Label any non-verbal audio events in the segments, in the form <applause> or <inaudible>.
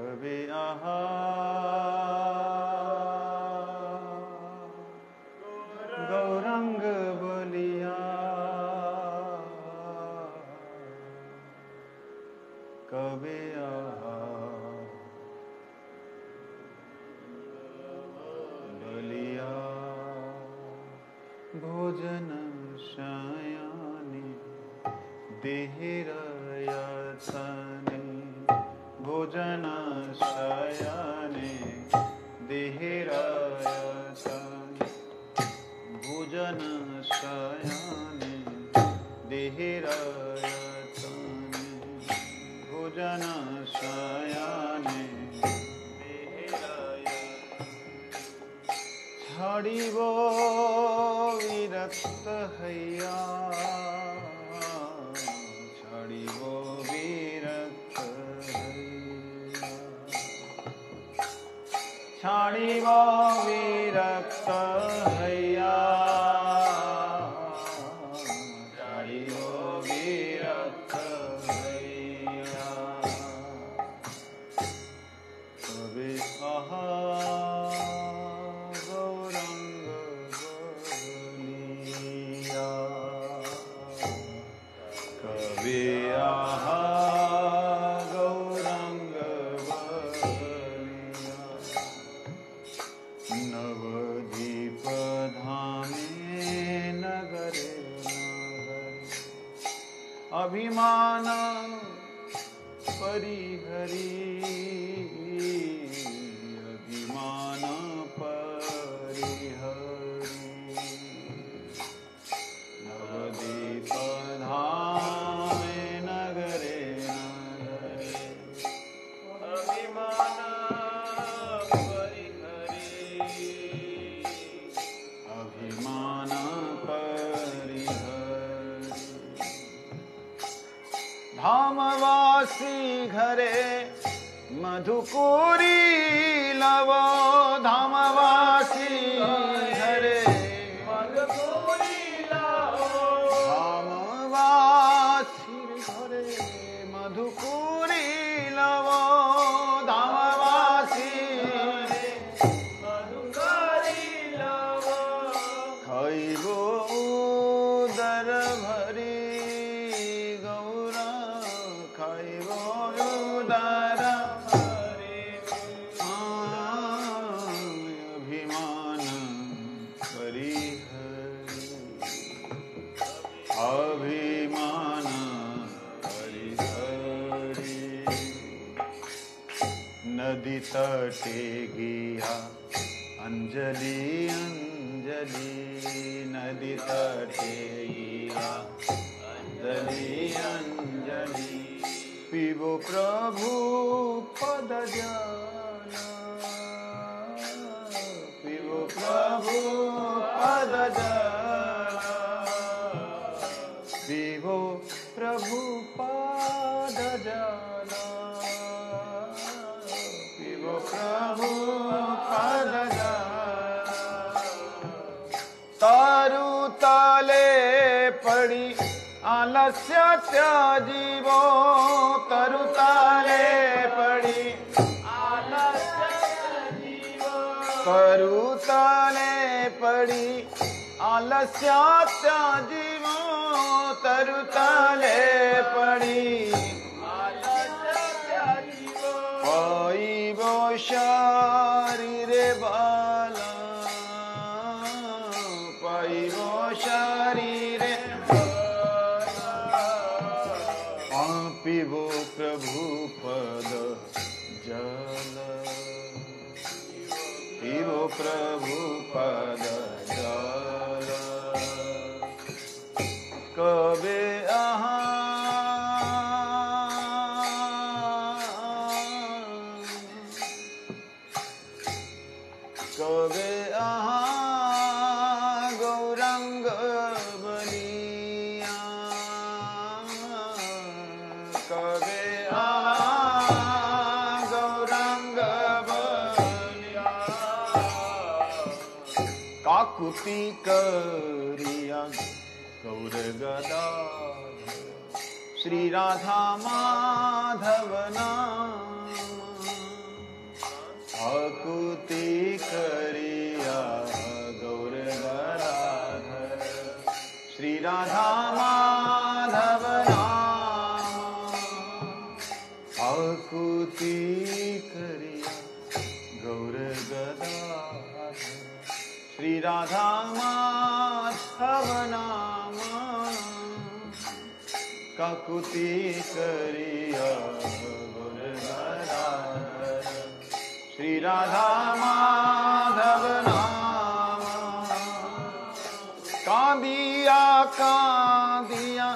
Rabbi Ahad. seguir. आलस्य त्याजीवो तरुताले पड़ी। तरुताले पड़ी। आलस्य त्याजीवो तरुताले गौरिया। कौरगद श्रीराधामा काकुती करिया श्री राधा माधव नाम। कांदिया कांदिया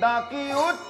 डाकी उठ।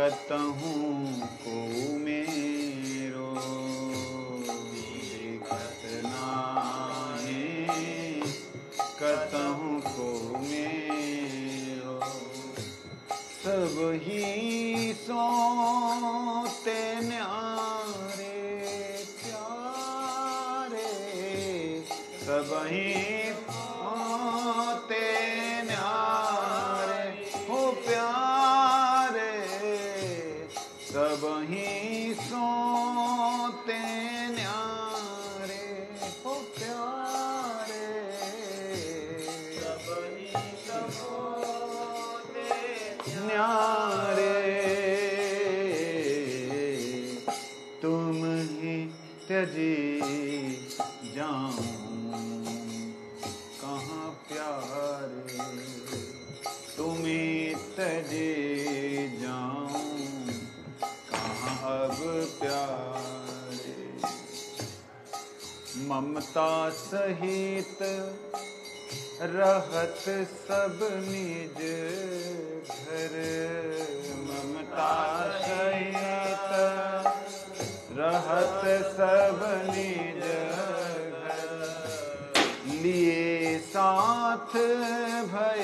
सकत हूँ को मैं। पिता सहित रहत सब निज घर। ममता सहित रहत सब निज घर। लिए साथ भय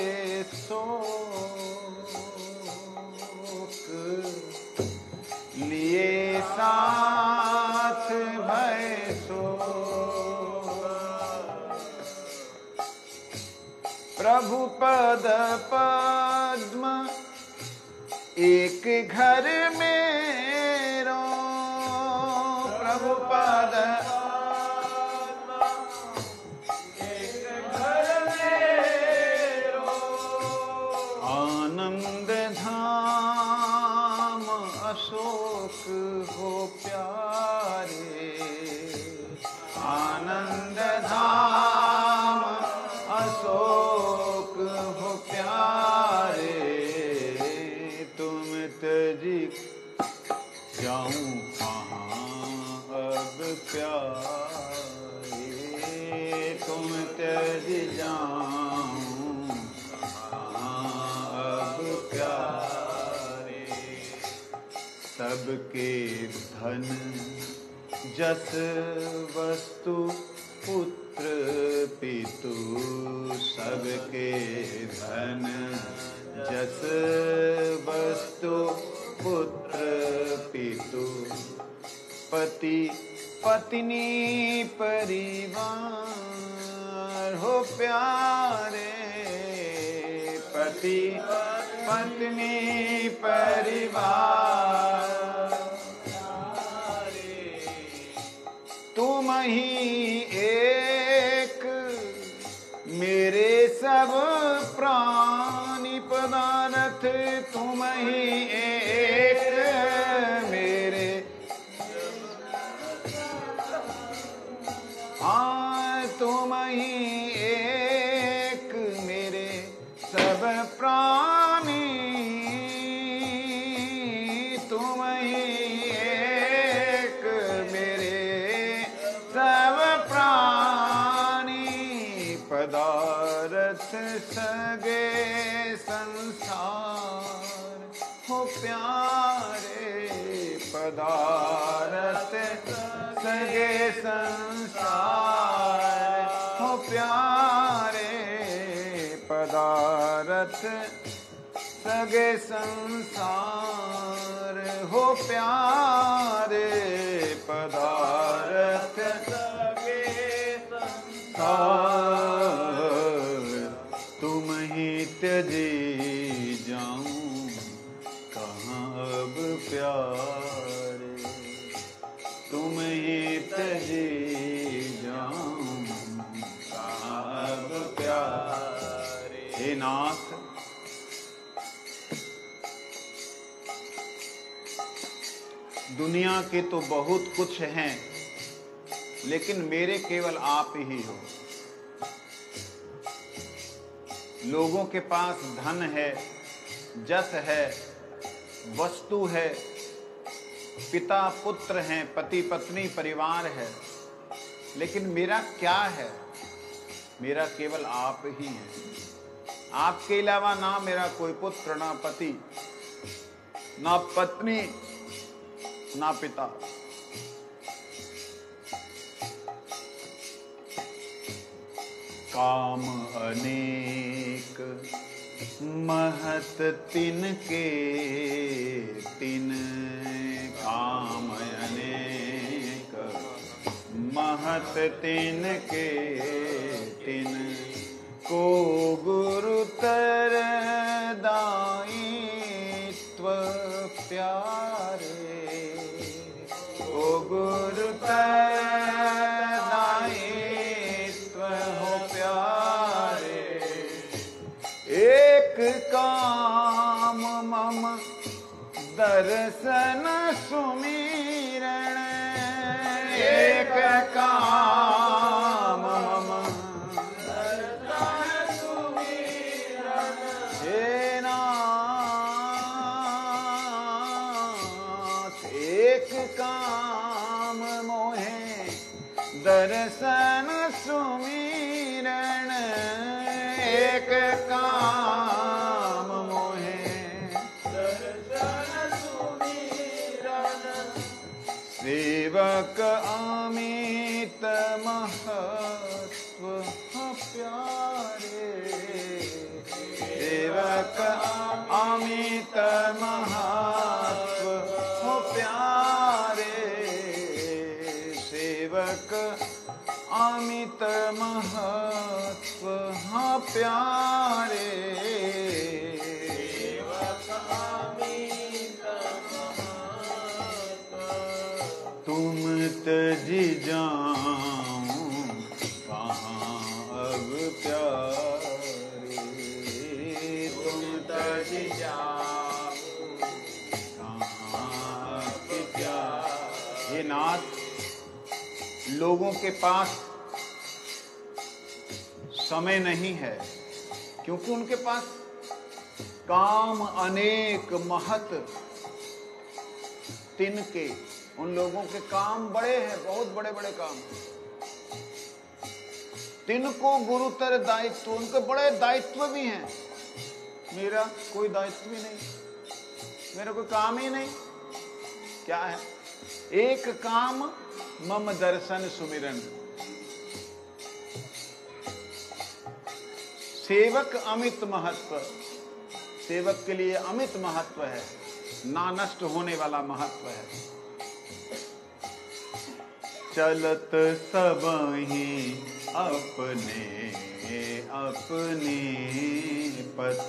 प्रभुपद पद्म एक घर में रो प्रभुपद जस वस्तु पुत्र पितु सबके धन। जस वस्तु पुत्र पितु पति, पत्नी, परिवार हो प्यारे। पति, पत्नी, परिवार नहीं एक मेरे सब प्राणी पदार्थ तुम ही एक। साथ सगे संसार हो प्यारे पदार्थ। सगे संसार। तुम ही त्यजी दुनिया के तो बहुत कुछ हैं, लेकिन मेरे केवल आप ही हो। लोगों के पास धन है, जस है, वस्तु है, पिता पुत्र हैं, पति पत्नी, परिवार है, लेकिन मेरा क्या है? मेरा केवल आप ही हैं। आपके अलावा ना मेरा कोई पुत्र, ना पति, ना पत्नी ना पिता। काम अनेक, महत तिन के तिन। काम अनेक, महत तिन के तिन। को गुरु तर दायित्व प्यारे। ओ गुरु प्यारे। तुम तजी जाऊँ कहाँ अब प्यारे। तुम तजी जाऊँ कहाँ प्यारे। नाथ लोगों के पास समय नहीं है। क्योंकि उनके पास काम अनेक महत तिनके उन लोगों के काम बड़े हैं, बहुत बड़े बड़े काम तिनको गुरुतर दायित्व, उनके बड़े दायित्व भी हैं। मेरा कोई दायित्व ही नहीं, मेरा कोई काम ही नहीं। क्या है? एक काम मम दर्शन सुमिरन। सेवक अमित महत्व। सेवक के लिए अमित महत्व है, ना नष्ट होने वाला महत्व है। चलत सब ही अपने अपने पथ।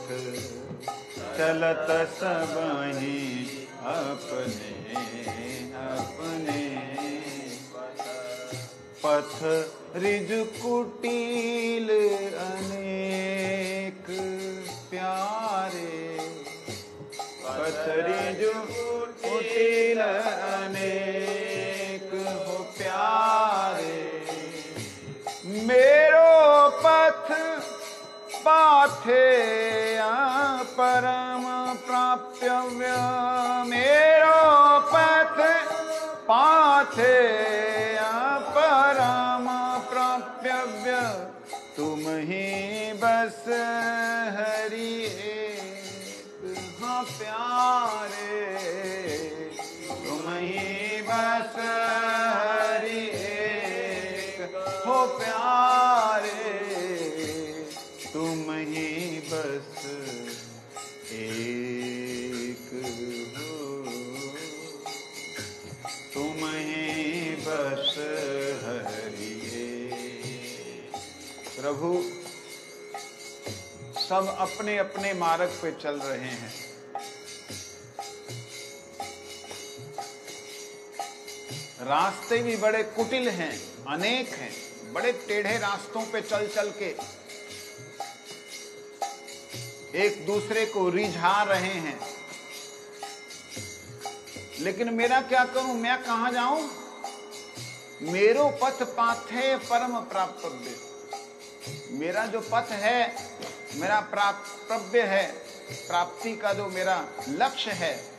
चलत सब ही अपने अपने पथ। रिज कुटील अनेक प्यारे। रिज कुटील अनेक हो प्यारे। मेरो पथ पाथे परम प्राप्त प्राप्यव्य सब अपने अपने मार्ग पे चल रहे हैं। रास्ते भी बड़े कुटिल हैं, अनेक हैं, बड़े टेढ़े रास्तों पे चल चल के। एक दूसरे को रिझा रहे हैं। लेकिन मेरा क्या करूँ मैं कहा जाऊँ? मेरो पथ पाथे परम प्राप्त मेरा जो पथ है मेरा प्राप्तव्य है, प्राप्ति का जो मेरा लक्ष्य है,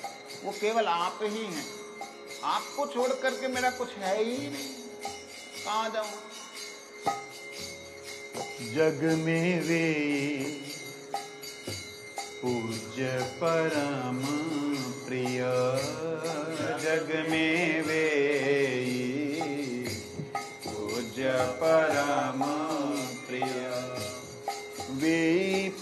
वो केवल आप ही हैं। आपको छोड़ करके मेरा कुछ है ही नहीं। कहा जाऊँ? जग में वे पूज्य परम प्रिय। जग में वे पूज्य परम वेप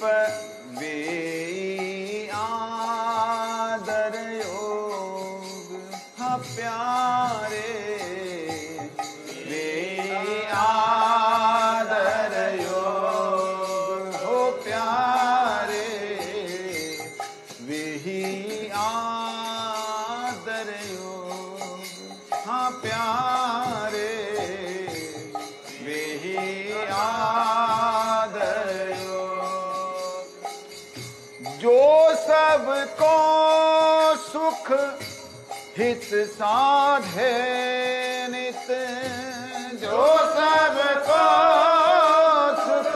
सुख हित साधे नित, जो सबको सुख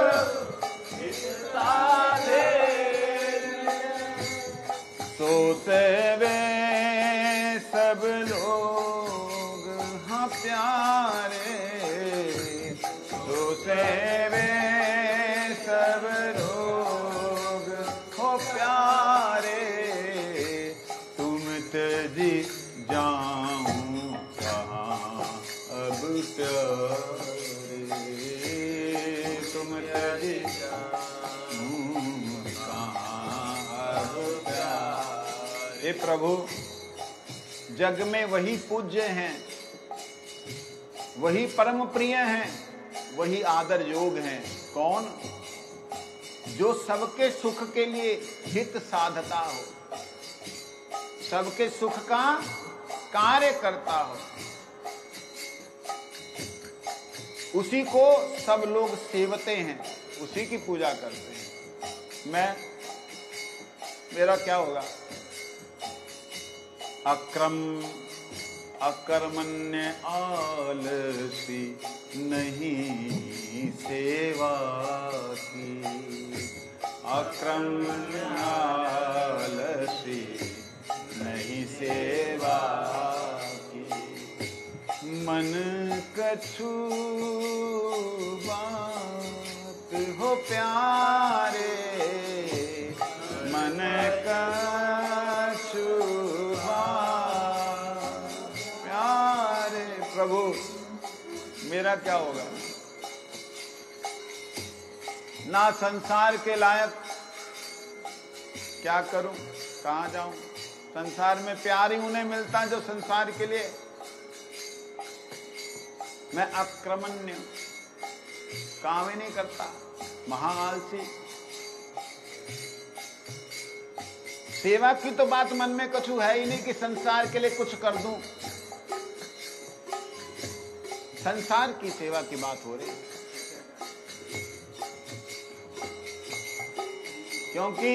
हित साधे सो वे सब लोग हाँ प्यारे, सो प्रभु, जग में वही पूज्य हैं, वही परम प्रिय हैं, वही आदर योग हैं। कौन? जो सबके सुख के लिए हित साधता हो, सबके सुख का कार्य करता हो, उसी को सब लोग सेवते हैं, उसी की पूजा करते हैं। मैं, मेरा क्या होगा? अक्रम, अकर्मण्य आलसी नहीं सेवा की। अक्रमण्य आलसी नहीं सेवा की। मन कछु बात हो प्यारे, मन कछु प्रभु, मेरा क्या होगा? ना संसार के लायक क्या करूँ? कहा जाऊँ? संसार में प्यार ही उन्हें मिलता जो संसार के लिए। मैं अक्रमण्य काम ही नहीं करता। महाआलसी सेवा की तो बात मन में कछु है ही नहीं कि संसार के लिए कुछ कर दूँ। संसार की सेवा की बात हो रही है। क्योंकि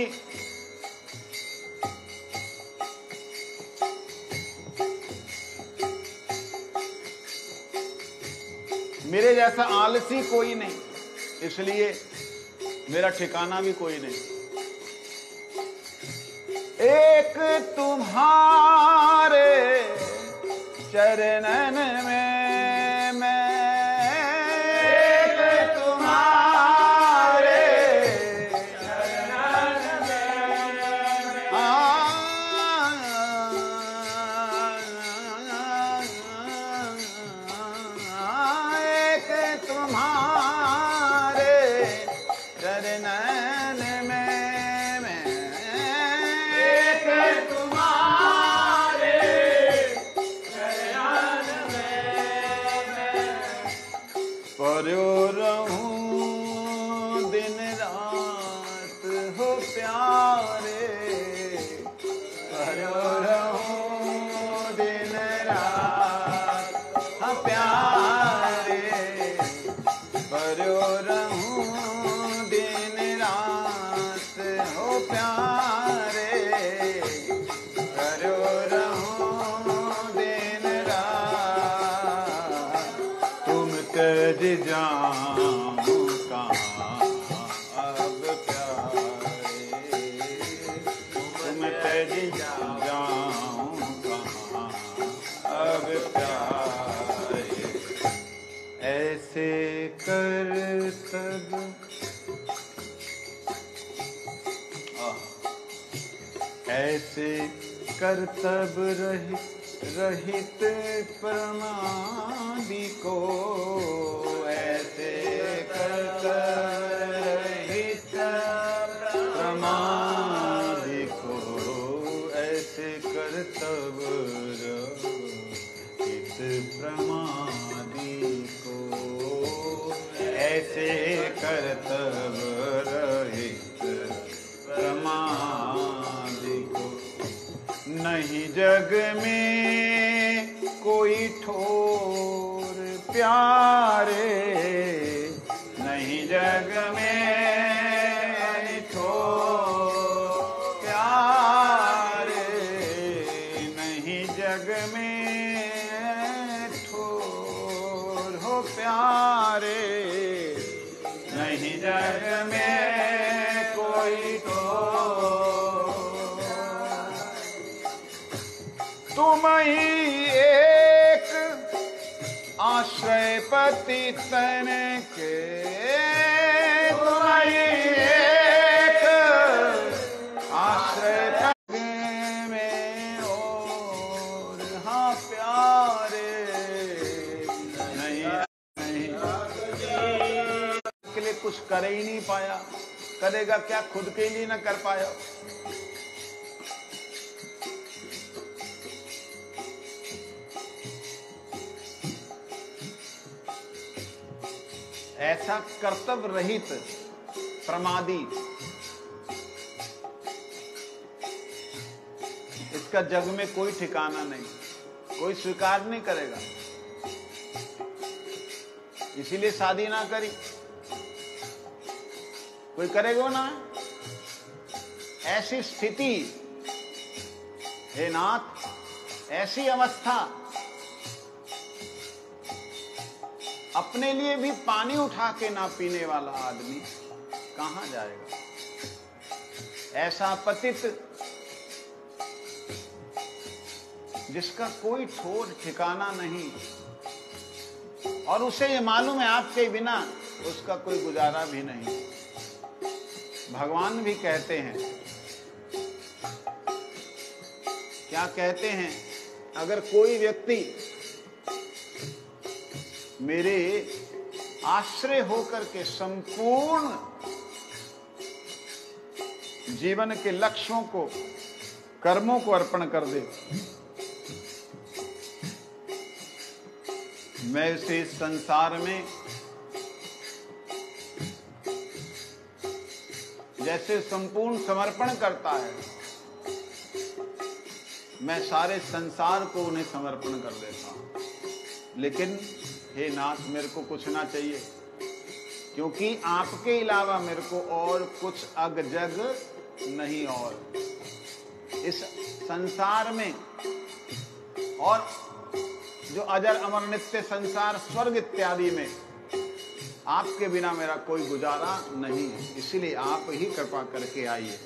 मेरे जैसा आलसी कोई नहीं, इसलिए मेरा ठिकाना भी कोई नहीं। एक तुम्हारे चरणन में कर्तव्य रहित रहित प्रमादि को। करेगा, क्या खुद के लिए ना कर पाया? ऐसा कर्तव्य रहित प्रमादी। इसका जग में कोई ठिकाना नहीं, कोई स्वीकार नहीं करेगा। इसीलिए शादी ना करी। कोई करेगा ना? ऐसी स्थिति, हे नाथ, ऐसी अवस्था, अपने लिए भी पानी उठा के ना पीने वाला आदमी कहाँ जाएगा? ऐसा पतित जिसका कोई ठोर ठिकाना नहीं और उसे ये मालूम है आपके बिना उसका कोई गुजारा भी नहीं। भगवान भी कहते हैं। क्या कहते हैं? अगर कोई व्यक्ति मेरे आश्रय होकर के संपूर्ण जीवन के लक्ष्यों को, कर्मों को अर्पण कर दे, मैं उसे संसार में जैसे संपूर्ण समर्पण करता है, मैं सारे संसार को उन्हें समर्पण कर देता हूँ। लेकिन हे नाथ, मेरे को कुछ ना चाहिए, क्योंकि आपके अलावा मेरे को और कुछ अग जग नहीं और। इस संसार में और जो अजर अमर नित्य संसार, स्वर्ग इत्यादि में आपके बिना मेरा कोई गुजारा नहीं है। इसलिए आप ही कृपा करके आइए।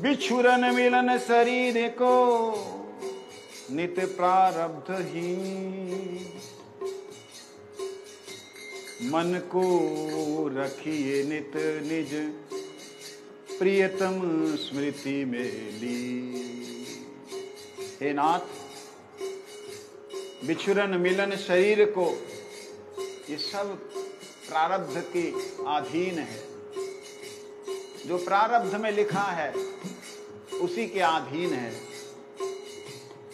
बिछुरन मिलन शरीर को नित प्रारब्ध ही। मन को रखिए नित निज प्रियतम स्मृति में ली हे नाथ, बिछुरन मिलन शरीर को ये सब प्रारब्ध के अधीन है। जो प्रारब्ध में लिखा है, उसी के अधीन है।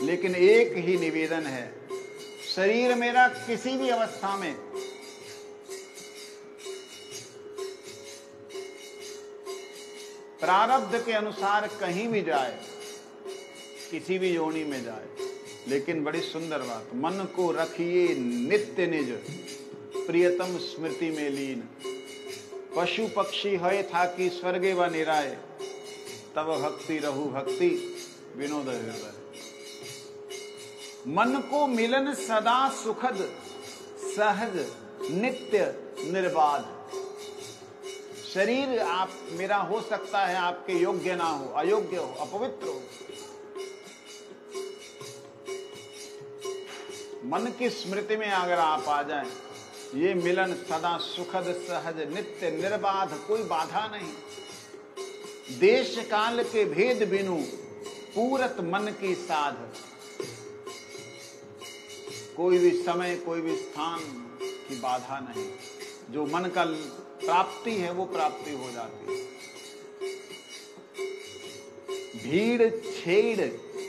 लेकिन एक ही निवेदन है, शरीर मेरा किसी भी अवस्था में प्रारब्ध के अनुसार कहीं भी जाए, किसी भी योनि में जाए, लेकिन बड़ी सुंदर बात, मन को रखिए नित्य निज। प्रियतम स्मृति में लीन। पशु पक्षी हय था कि स्वर्गे व निराय तब भक्ति रहु भक्ति, विनोद हृदय। मन को मिलन सदा सुखद, सहज, नित्य, निर्बाध। शरीर आप, मेरा हो सकता है आपके योग्य ना हो, अयोग्य हो, अपवित्र हो। मन की स्मृति में अगर आप आ जाएँ ये मिलन सदा सुखद, सहज, नित्य, निर्बाध, कोई बाधा नहीं। देश काल के भेद बिनु, पूरत मन की साध। कोई भी समय, कोई भी स्थान की बाधा नहीं। जो मन का प्राप्ति है, वो प्राप्ति हो जाती है। भीड़ छेड़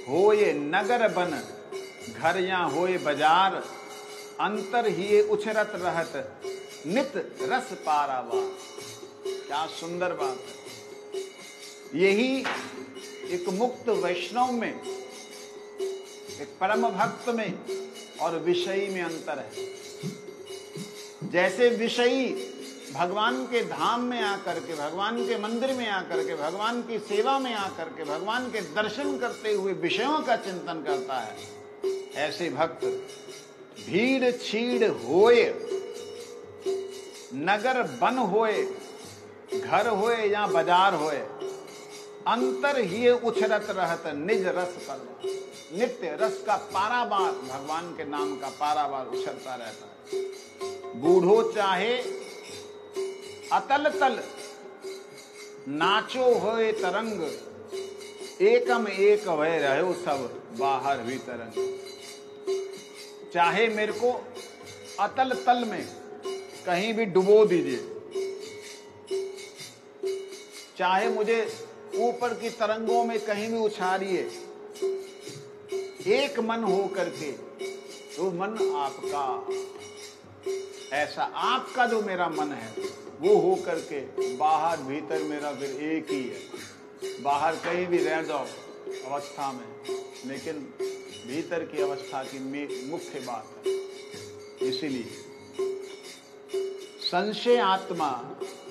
होए नगर बन घर या होए बाज़ार। अंतर ही उछरत रहत, नित रस पारावा। क्या सुंदर बात है। यही एक मुक्त वैष्णव में, एक परम भक्त में और विषयी में अंतर है। जैसे विषयी भगवान के धाम में आकर के, भगवान के मंदिर में आकर के, भगवान की सेवा में आकर के, भगवान के दर्शन करते हुए विषयों का चिंतन करता है, ऐसे भक्त भीड़ छीड़ होए, नगर बन होए, घर होए या बाज़ार होए, अंतर ही उछरत रहत, निज रस पर, नित्य रस का पाराबार भगवान के नाम का पाराबार उछलता रहता है। बूढ़ो चाहे अतल तल नाचो होए तरंग, एकम एक वह रहो सब बाहर भी तरंग। चाहे मेरे को अतल तल में कहीं भी डुबो दीजिए। चाहे मुझे ऊपर की तरंगों में कहीं भी उछारिए एक मन हो करके तो मन आपका ऐसा आपका जो मेरा मन है, वो हो करके बाहर भीतर मेरा फिर एक ही है। बाहर कहीं भी रह जाओ अवस्था में। लेकिन भीतर की अवस्था की मुख्य बात है। इसीलिए संशय आत्मा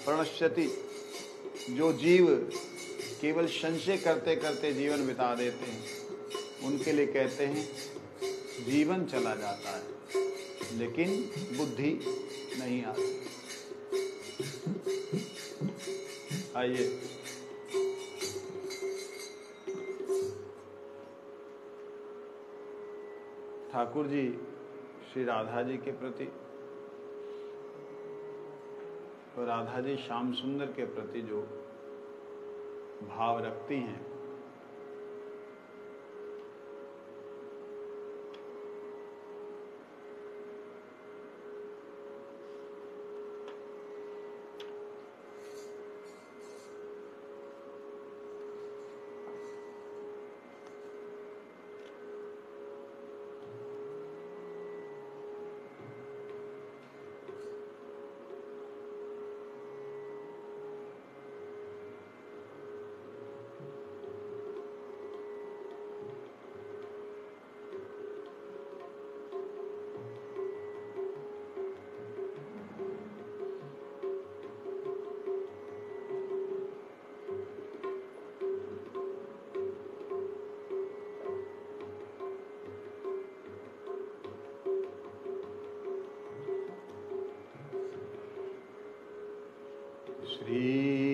प्रणश्यति, जो जीव केवल संशय करते करते जीवन बिता देते हैं, उनके लिए कहते हैं, जीवन चला जाता है, लेकिन बुद्धि नहीं आती। आइए। ठाकुर जी श्री राधा जी के प्रति तो राधा जी श्याम सुंदर के प्रति जो भाव रखती हैं श्री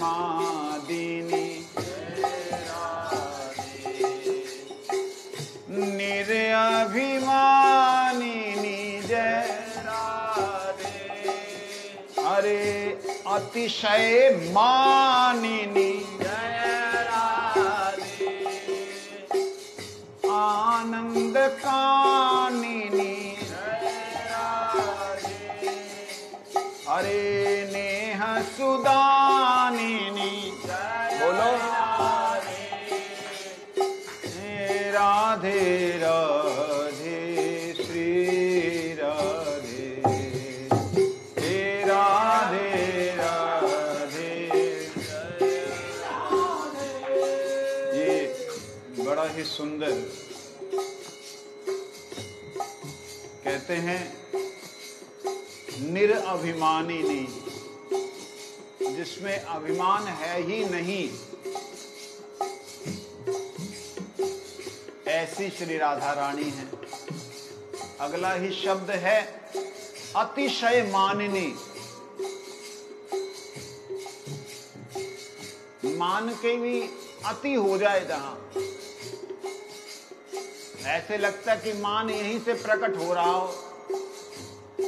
मोहन मादिनी जय अरे अतिशय मानिनी आनंद कानिनी हैं। निरअभिमानी नहीं। जिसमें अभिमान है ही नहीं। ऐसी श्री राधा रानी है। अगला ही शब्द है अतिशय माननी। मान के भी अति हो जाए जहाँ। ऐसे लगता कि मान यहीं से प्रकट हो रहा हो।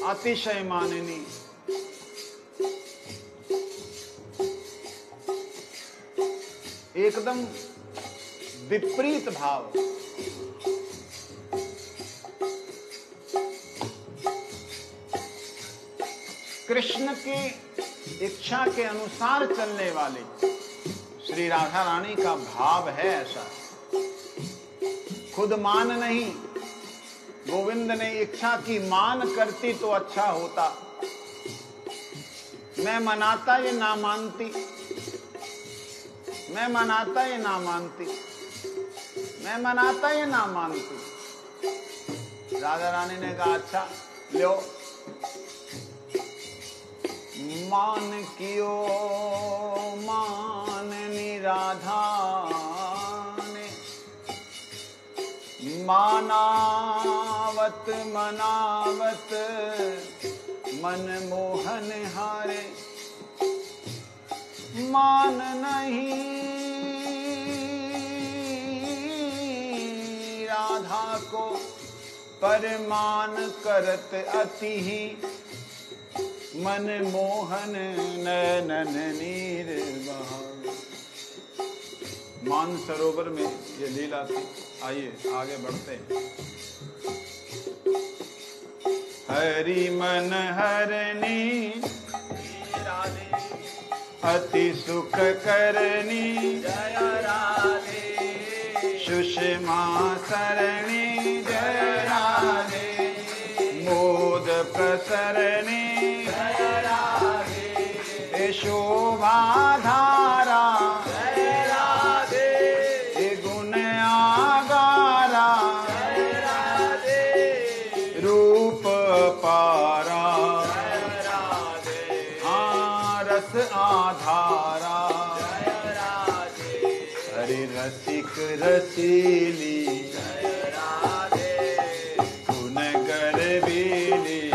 अतिशय माननी एकदम विपरीत भाव। कृष्ण की इच्छा के अनुसार चलने वाले श्री राधा रानी का भाव है ऐसा। खुद मान नहीं गोविंद ने इच्छा की मान करती तो अच्छा होता। मैं मनाता ये ना मानती। मैं मनाता ये ना मानती। मैं मनाता ये ना मानती। राधा रानी ने कहा अच्छा लो। मान कियो, मान निराधा। मनावत मन मोहन हारे। मान नहीं राधा को परमान करत अति ही। मन मोहन नैनन नीर मान सरोवर में ये लीला थी। आइए, आगे बढ़ते हैं। हरि मन हरनी अति सुख करनी सुषमा सरणी जय राधे मोद प्रसरणी शोभा गुण जय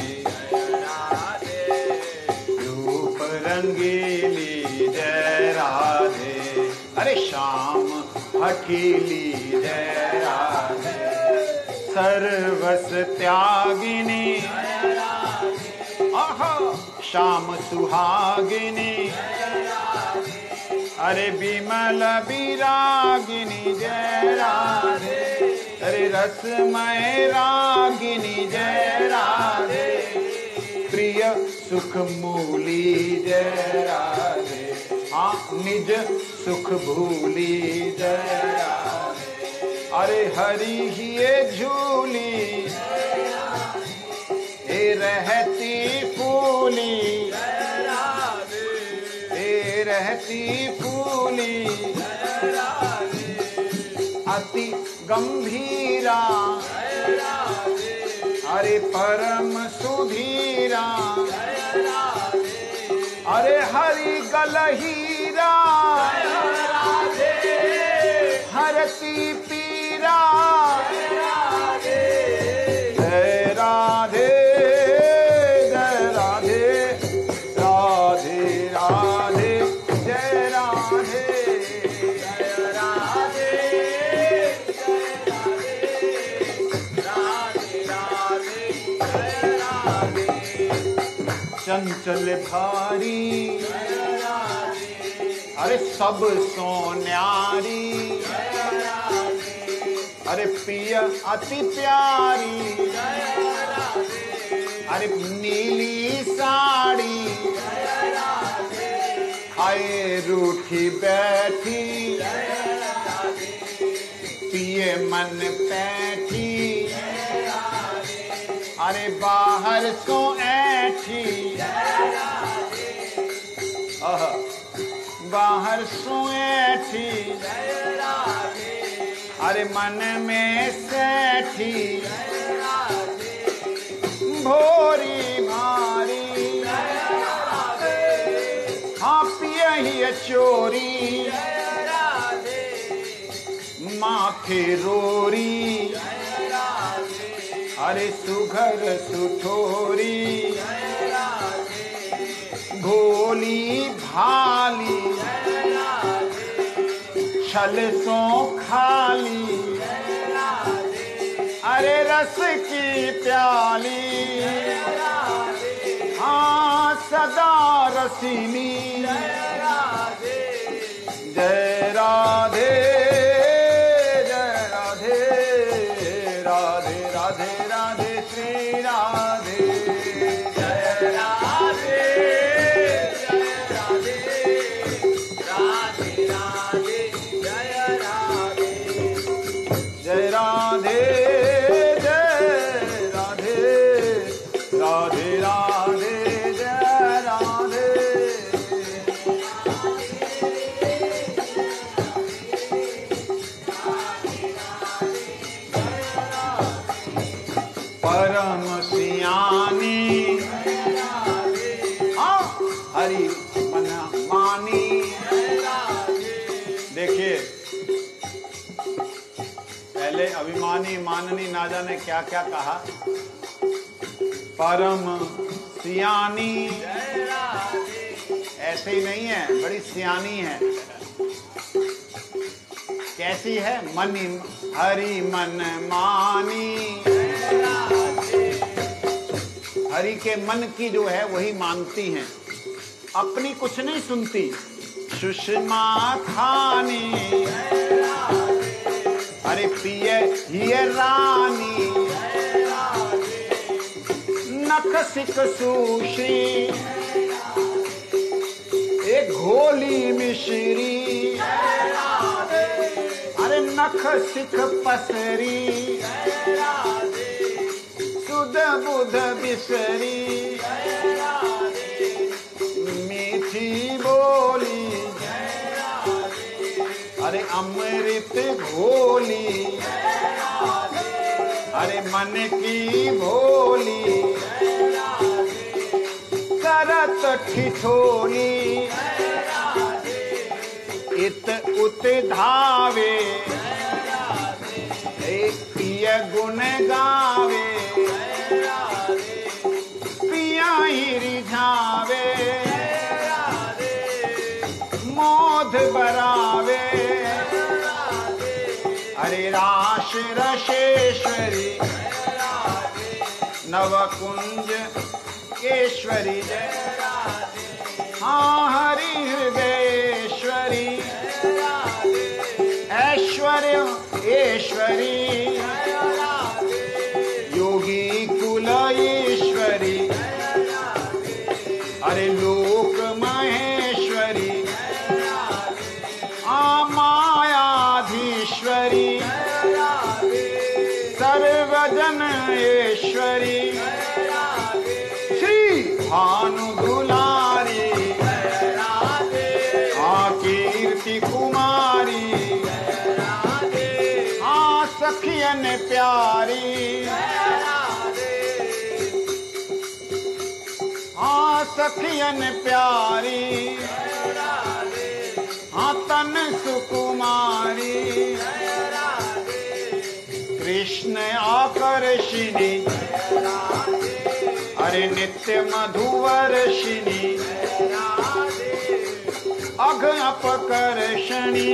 रूप रंगीली जय राधे अरे श्याम हठीली जय राधे सर्वस त्यागिनी आहा श्याम सुहागिनी। अरे विमल विरागिनी जय राधे। अरे रसमय रागिनी जय राधे। प्रिय सुख मूली जय राधे। हाँ निज सुख भूली जय अरे हरि ही ये झूली ए रहती फूली रहती फूली। अति गंभीरा। अरे परम सुधीरा। अरे हरि गलहीरा। हरती चंचल अरे सब सोन्यारी। अरे पिय अति प्यारी। अरे नीली साड़ी। आए रूठी बैठी। पिए मन पैठी। अरे बाहर सो ऐठी बाहर सो ऐठी अरे मन में सैठी। भोरी मारी हाँ ही चोरी। माथे रोरी। अरे सुघर सुठोरी। भोली भाली। छल सो खाली। अरे रस की प्याली। हाँ सदा रसीनी क्या क्या कहा? परम सियानी। ऐसे ही नहीं है बड़ी सियानी है। कैसी है? मनी हरि मन मानी। जय राधे हरि के मन की जो है वही मानती हैं। अपनी कुछ नहीं सुनती। सुषमा खानी। जय राधे अरे पिए ये रानी। नख सिक सुश्री एक घोली मिश्री। अरे नख सिख पसरी। सुध बुध बिसरी। अमृत भोली अरे मन की भोली करत ठिठोली इत उत धावे एक गुण गावे। राश रशेश्वरी जय राधे नवकुंज केश्वरी हाँ हरि हृदयेश्वरी। ऐश्वर्य ऐश्वरी प्यारी। हाँ सखियन प्यारी। हाँ तन सुकुमारी। कृष्ण आकर्षिणी अरे नित्य मधुवर्षिणी अघ अपकर्षणी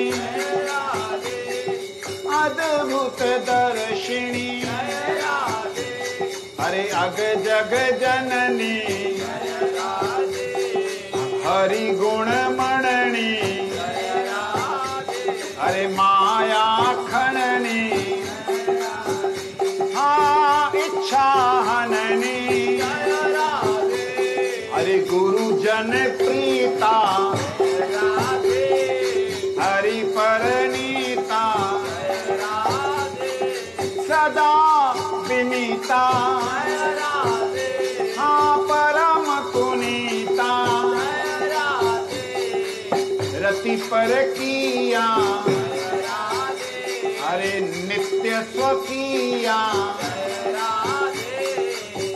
अद्भुत दर्शिनी जय अरे अग जग जननी।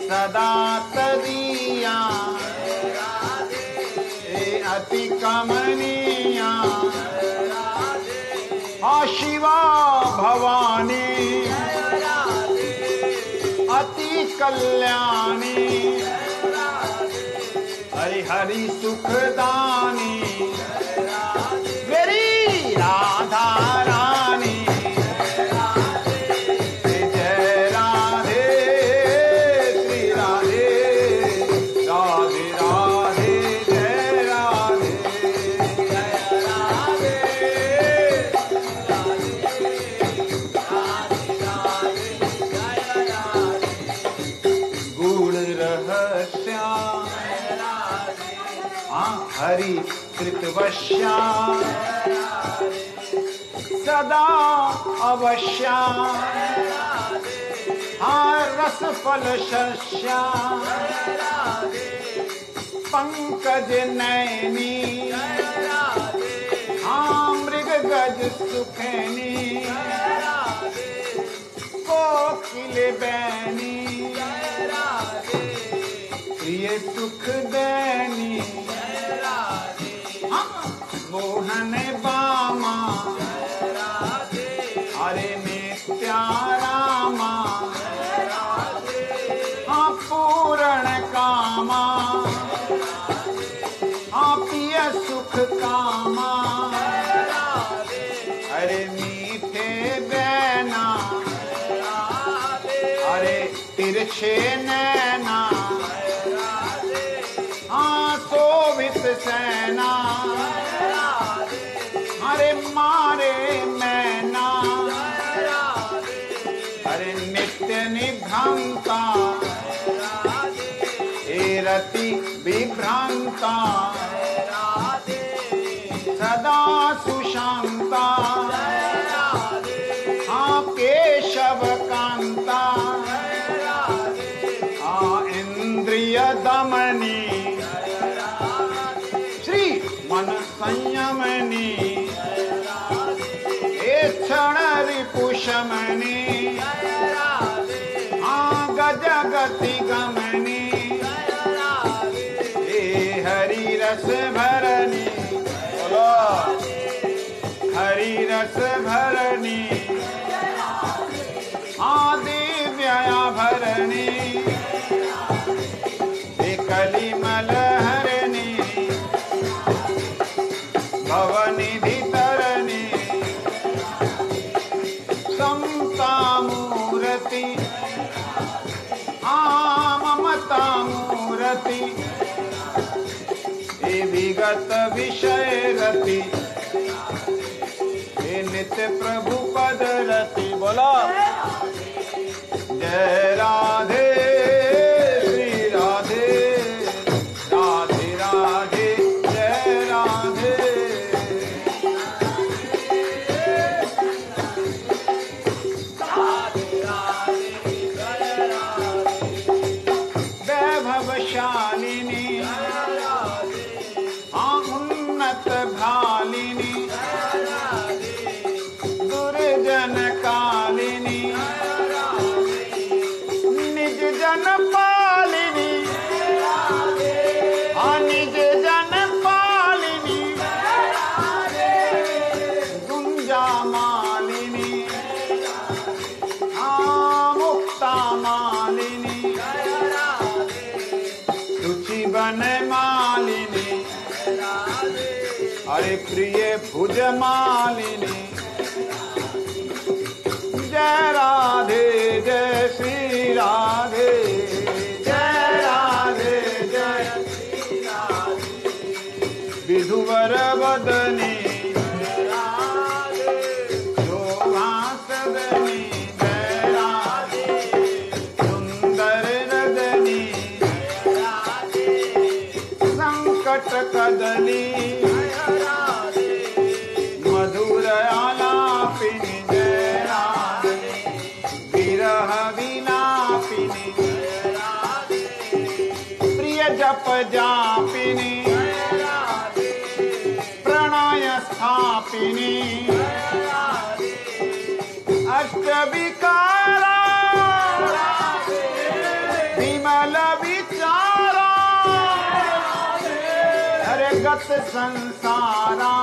सदा ए अति कमनीया। हाँ शिवा भवानी। अति कल्याणी। हरि हरि सुखदानी। मेरी राधा राधे सदा अवश्या हाँ फल शस्या। पंकज नैनी हाँ मृग गज सुखैनी। कोकिल बैनी। प्रिय सुख दैनी। मोहन बामा। हरे में प्यारा मा। हाँ कामा। हाँ सुख कामा। हरे मीठे बैना। हरे तिरछे नैना। शांताय सदा सुशांताय राधे। हाँ केशव कांता। हाँ इंद्रिय दमनी। श्री मन संयमनी। क्षण रिपुशमनी विगत विषय रति। नित्य प्रभु पद रति। बोला। जय जगत संसारा।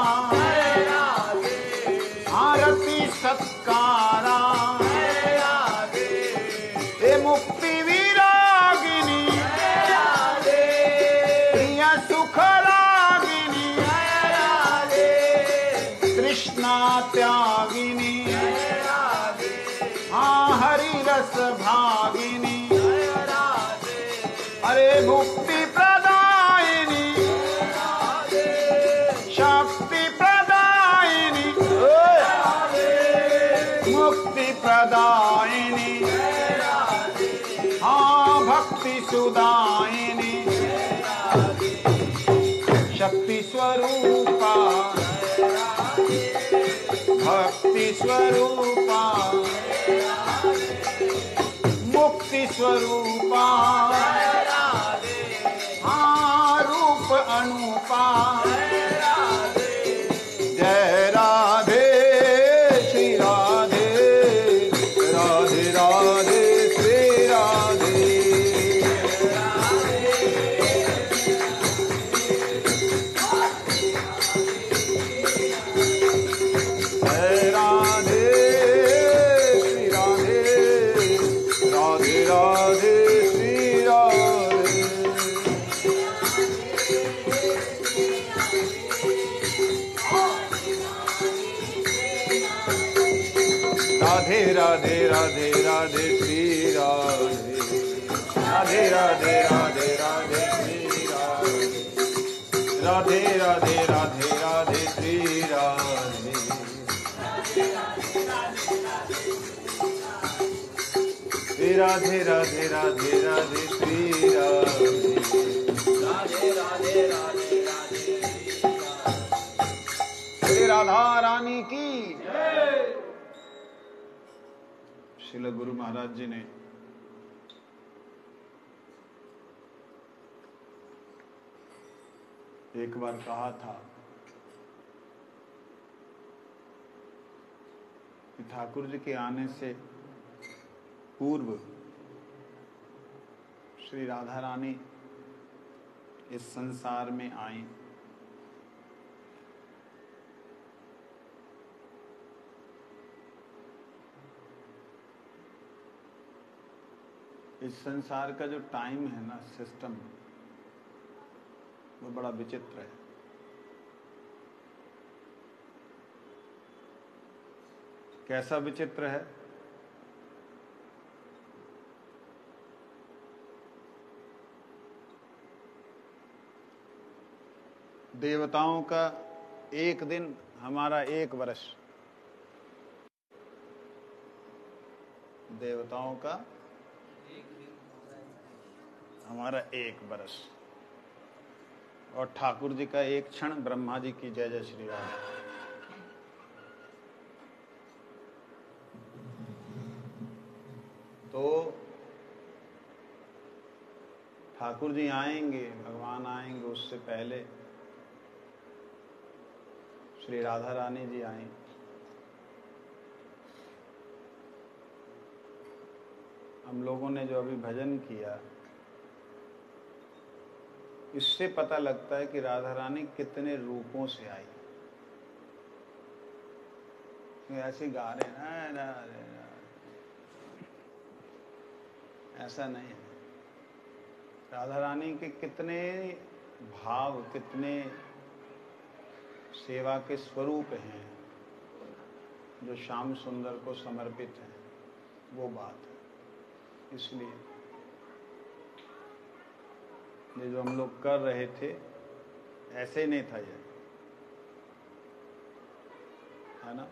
आरती सत्कारा। हे मुक्ति विरागिनी। प्रिया सुख रागिनी कृष्णा त्यागिनी। हाँ हरि रस भागिनी। भक्तिस्वरूपा भक्तिस्वरूप राधे राधे राधे राधे श्री राधे राधे राधे श्री राधा रानी की। शिल गुरु महाराज जी ने। एक बार कहा था कि ठाकुर जी के आने से पूर्व श्री राधा रानी इस संसार में आई। इस संसार का जो टाइम है ना, सिस्टम, वो बड़ा विचित्र है। कैसा विचित्र है? देवताओं का एक दिन हमारा एक वर्ष। देवताओं का हमारा एक वर्ष। और ठाकुर जी का एक क्षण, ब्रह्मा जी की जय जय श्री राम। तो ठाकुर जी आएँगे, भगवान आएँगे उससे पहले श्री राधा रानी जी आई। हम लोगों ने जो अभी भजन किया, इससे पता लगता है कि राधा रानी कितने रूपों से आई। ऐसे गा रहे हैं ना राधे। ऐसा नहीं है। राधा रानी के कितने भाव, कितने सेवा के स्वरूप हैं, जो श्याम सुंदर को समर्पित हैं, वो बात है। इसलिए ये जो हम लोग कर रहे थे, ऐसे नहीं था ये। है ना?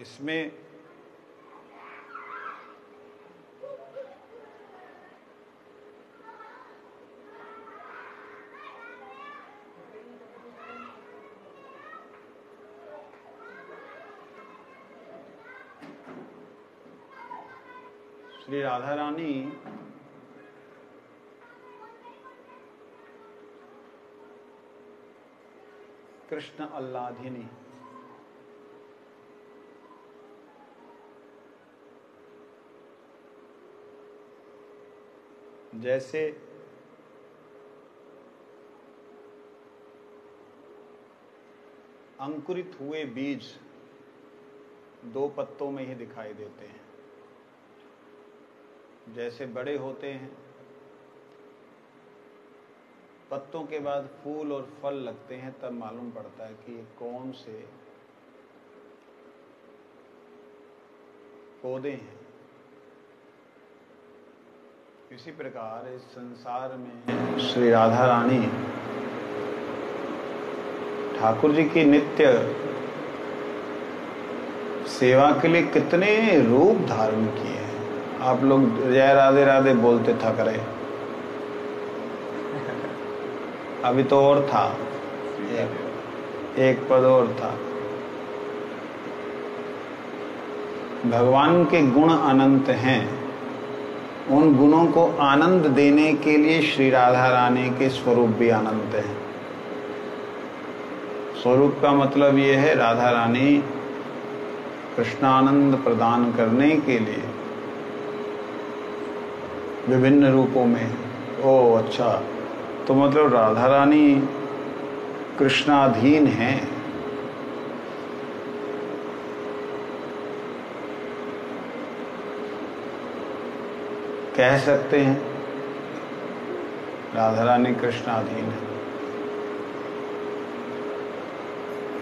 इसमें श्री राधा रानी कृष्ण अल्लाधिनी। जैसे अंकुरित हुए बीज दो पत्तों में ही दिखाई देते हैं। जैसे बड़े होते हैं, पत्तों के बाद फूल और फल लगते हैं, तब मालूम पड़ता है कि ये कौन से पौधे हैं। इसी प्रकार इस संसार में श्री राधा रानी ठाकुर जी की नित्य सेवा के लिए कितने रूप धारण किए आप लोग जय राधे राधे बोलते थक रहे। अभी तो और था। एक, एक पद और था। भगवान के गुण अनंत हैं। उन गुणों को आनंद देने के लिए श्री राधा रानी के स्वरूप भी अनंत हैं। स्वरूप का मतलब ये है राधा रानी कृष्णानंद प्रदान करने के लिए विभिन्न रूपों में। ओ अच्छा। तो मतलब राधा रानी कृष्णाधीन है। कह सकते हैं राधा रानी कृष्णाधीन है।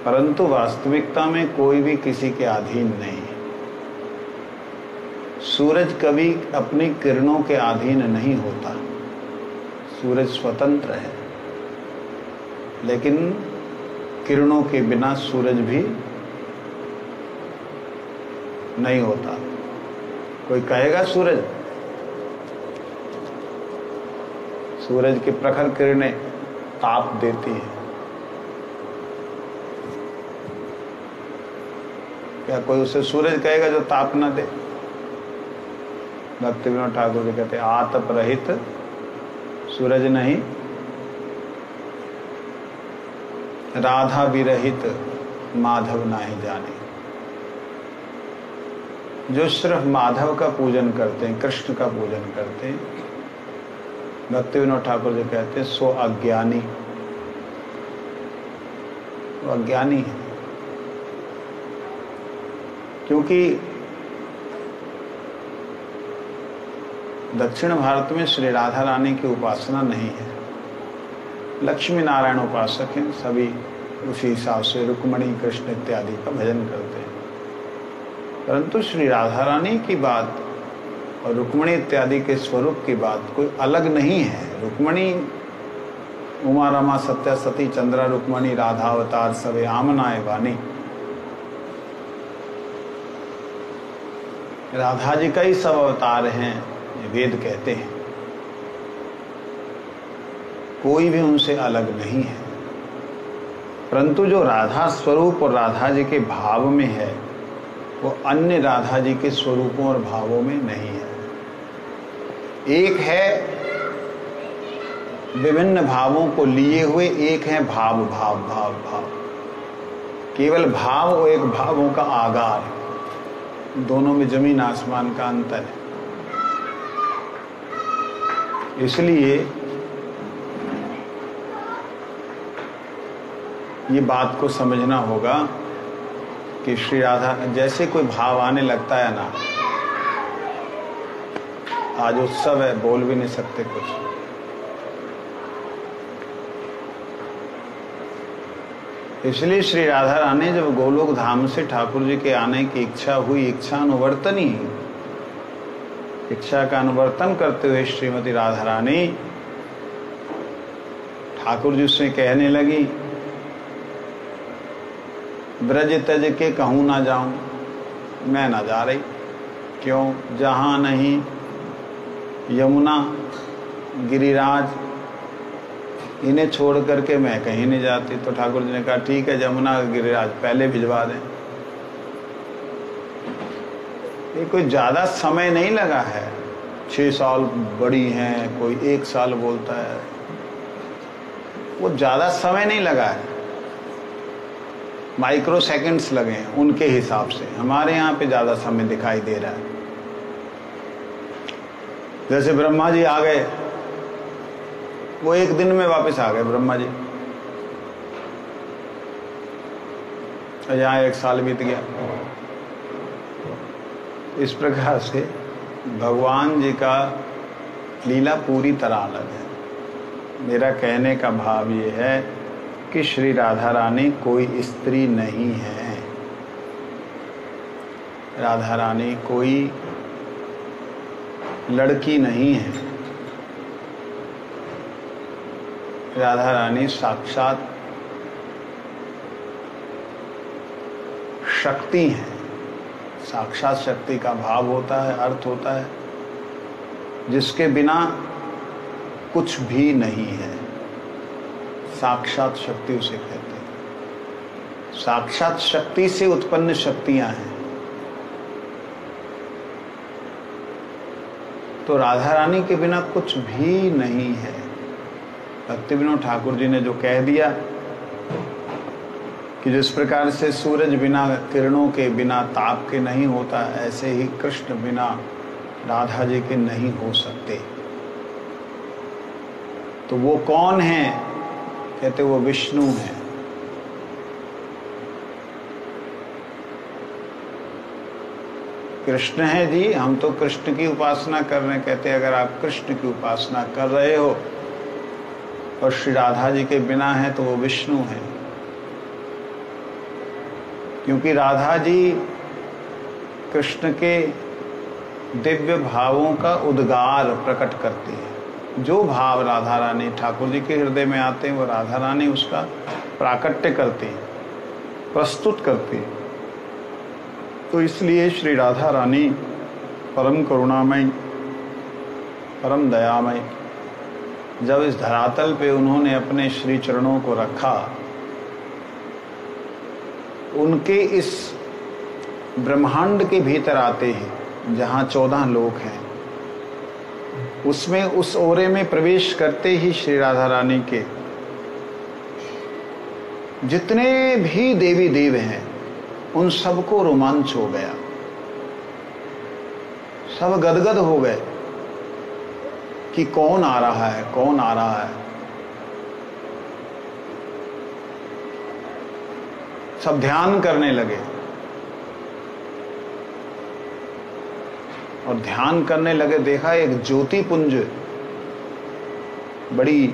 परंतु वास्तविकता में कोई भी किसी के अधीन नहीं। सूरज कभी अपनी किरणों के अधीन नहीं होता। सूरज स्वतंत्र है। लेकिन किरणों के बिना सूरज भी नहीं होता। कोई कहेगा सूरज? सूरज की प्रखर किरणें ताप देती है। क्या कोई उसे सूरज कहेगा जो ताप ना दे? भक्ति विनोद ठाकुर जी कहते आतप रहित सूरज नहीं। राधा विरहित माधव नाही जाने। जो सिर्फ़ माधव का पूजन करते हैं, कृष्ण का पूजन करते हैं, भक्ति विनोद ठाकुर जी कहते हैं सो अज्ञानी। वो अज्ञानी है। क्योंकि दक्षिण भारत में श्री राधा रानी की उपासना नहीं है। लक्ष्मी नारायण उपासक हैं, सभी उसी हिसाब से रुक्मणी, कृष्ण इत्यादि का भजन करते हैं। परंतु श्री राधा रानी की बात और रुक्मणी इत्यादि के स्वरूप की बात कोई अलग नहीं है। रुक्मणी उमा रमा सत्या सती चंद्रा, रुक्मणी राधा अवतार सवे आमनाए वाणी राधा जी का ही सब अवतार हैं। वेद कहते हैं। कोई भी उनसे अलग नहीं है। परंतु जो राधा स्वरूप और राधा जी के भाव में है, वो अन्य राधा जी के स्वरूपों और भावों में नहीं है। एक है विभिन्न भावों को लिए हुए, एक है भाव भाव भाव भाव। केवल भाव और एक भावों का आगार, दोनों में ज़मीन आसमान का अंतर है। इसलिए ये बात को समझना होगा कि श्री राधा, जैसे कोई भाव आने लगता है ना, आज उत्सव है, बोल भी नहीं सकते कुछ। इसलिए श्री राधा रानी जब गोलोक धाम से ठाकुर जी के आने की इच्छा हुई इच्छा अनुवर्तनी इच्छा का अनुवर्तन करते हुए श्रीमती राधा रानी ठाकुर जी से कहने लगी, ब्रज तज के कहूँ ना जाऊँ, मैं ना जा रही। क्यों? जहाँ नहीं, यमुना, गिरिराज, इन्हें छोड़ करके मैं कहीं नहीं जाती। तो ठाकुर जी ने कहा, ठीक है, यमुना गिरिराज पहले भिजवा दें। ये कोई ज़्यादा समय नहीं लगा है। छह साल बड़ी हैं, कोई एक साल बोलता है। वो ज़्यादा समय नहीं लगा है। माइक्रो सेकंड्स लगे हैं उनके हिसाब से। हमारे यहाँ पे ज़्यादा समय दिखाई दे रहा है। जैसे ब्रह्मा जी आ गए, वो एक दिन में वापस आ गए ब्रह्मा जी। यहाँ एक साल बीत गया। इस प्रकार से भगवान जी का लीला पूरी तरह अलग है। मेरा कहने का भाव ये है कि श्री राधा रानी कोई स्त्री नहीं है। राधा रानी कोई लड़की नहीं है। राधा रानी साक्षात शक्ति है। साक्षात शक्ति का भाव होता है, अर्थ होता है, जिसके बिना कुछ भी नहीं है। साक्षात शक्ति उसे कहते हैं। साक्षात शक्ति से उत्पन्न शक्तियाँ हैं। तो राधा रानी के बिना कुछ भी नहीं है। भक्ति विनोद ठाकुर जी ने जो कह दिया कि जिस प्रकार से सूरज बिना किरणों के, बिना ताप के नहीं होता, ऐसे ही कृष्ण बिना राधा जी के नहीं हो सकते। तो वो कौन है? कहते वो विष्णु है। कृष्ण है जी, हम तो कृष्ण की उपासना कर रहे हैं। कहते अगर आप कृष्ण की उपासना कर रहे हो और श्री राधा जी के बिना है तो वो विष्णु है। क्योंकि राधा जी कृष्ण के दिव्य भावों का उद्गार प्रकट करती है। जो भाव राधा रानी ठाकुर जी के हृदय में आते हैं, वो राधा रानी उसका प्राकट्य करती है, प्रस्तुत करती है। तो इसलिए श्री राधा रानी परम करुणामय, परम दयामय, जब इस धरातल पे उन्होंने अपने श्री चरणों को रखा उनके इस ब्रह्मांड के भीतर आते हैं, जहाँ चौदह लोग हैं। उसमें उस ओरे में प्रवेश करते ही श्री राधा रानी के जितने भी देवी देव हैं, उन सबको रोमांच हो गया। सब गदगद हो गए कि कौन आ रहा है, कौन आ रहा है। सब ध्यान करने लगे। और ध्यान करने लगे, देखा एक ज्योति पुंज बड़ी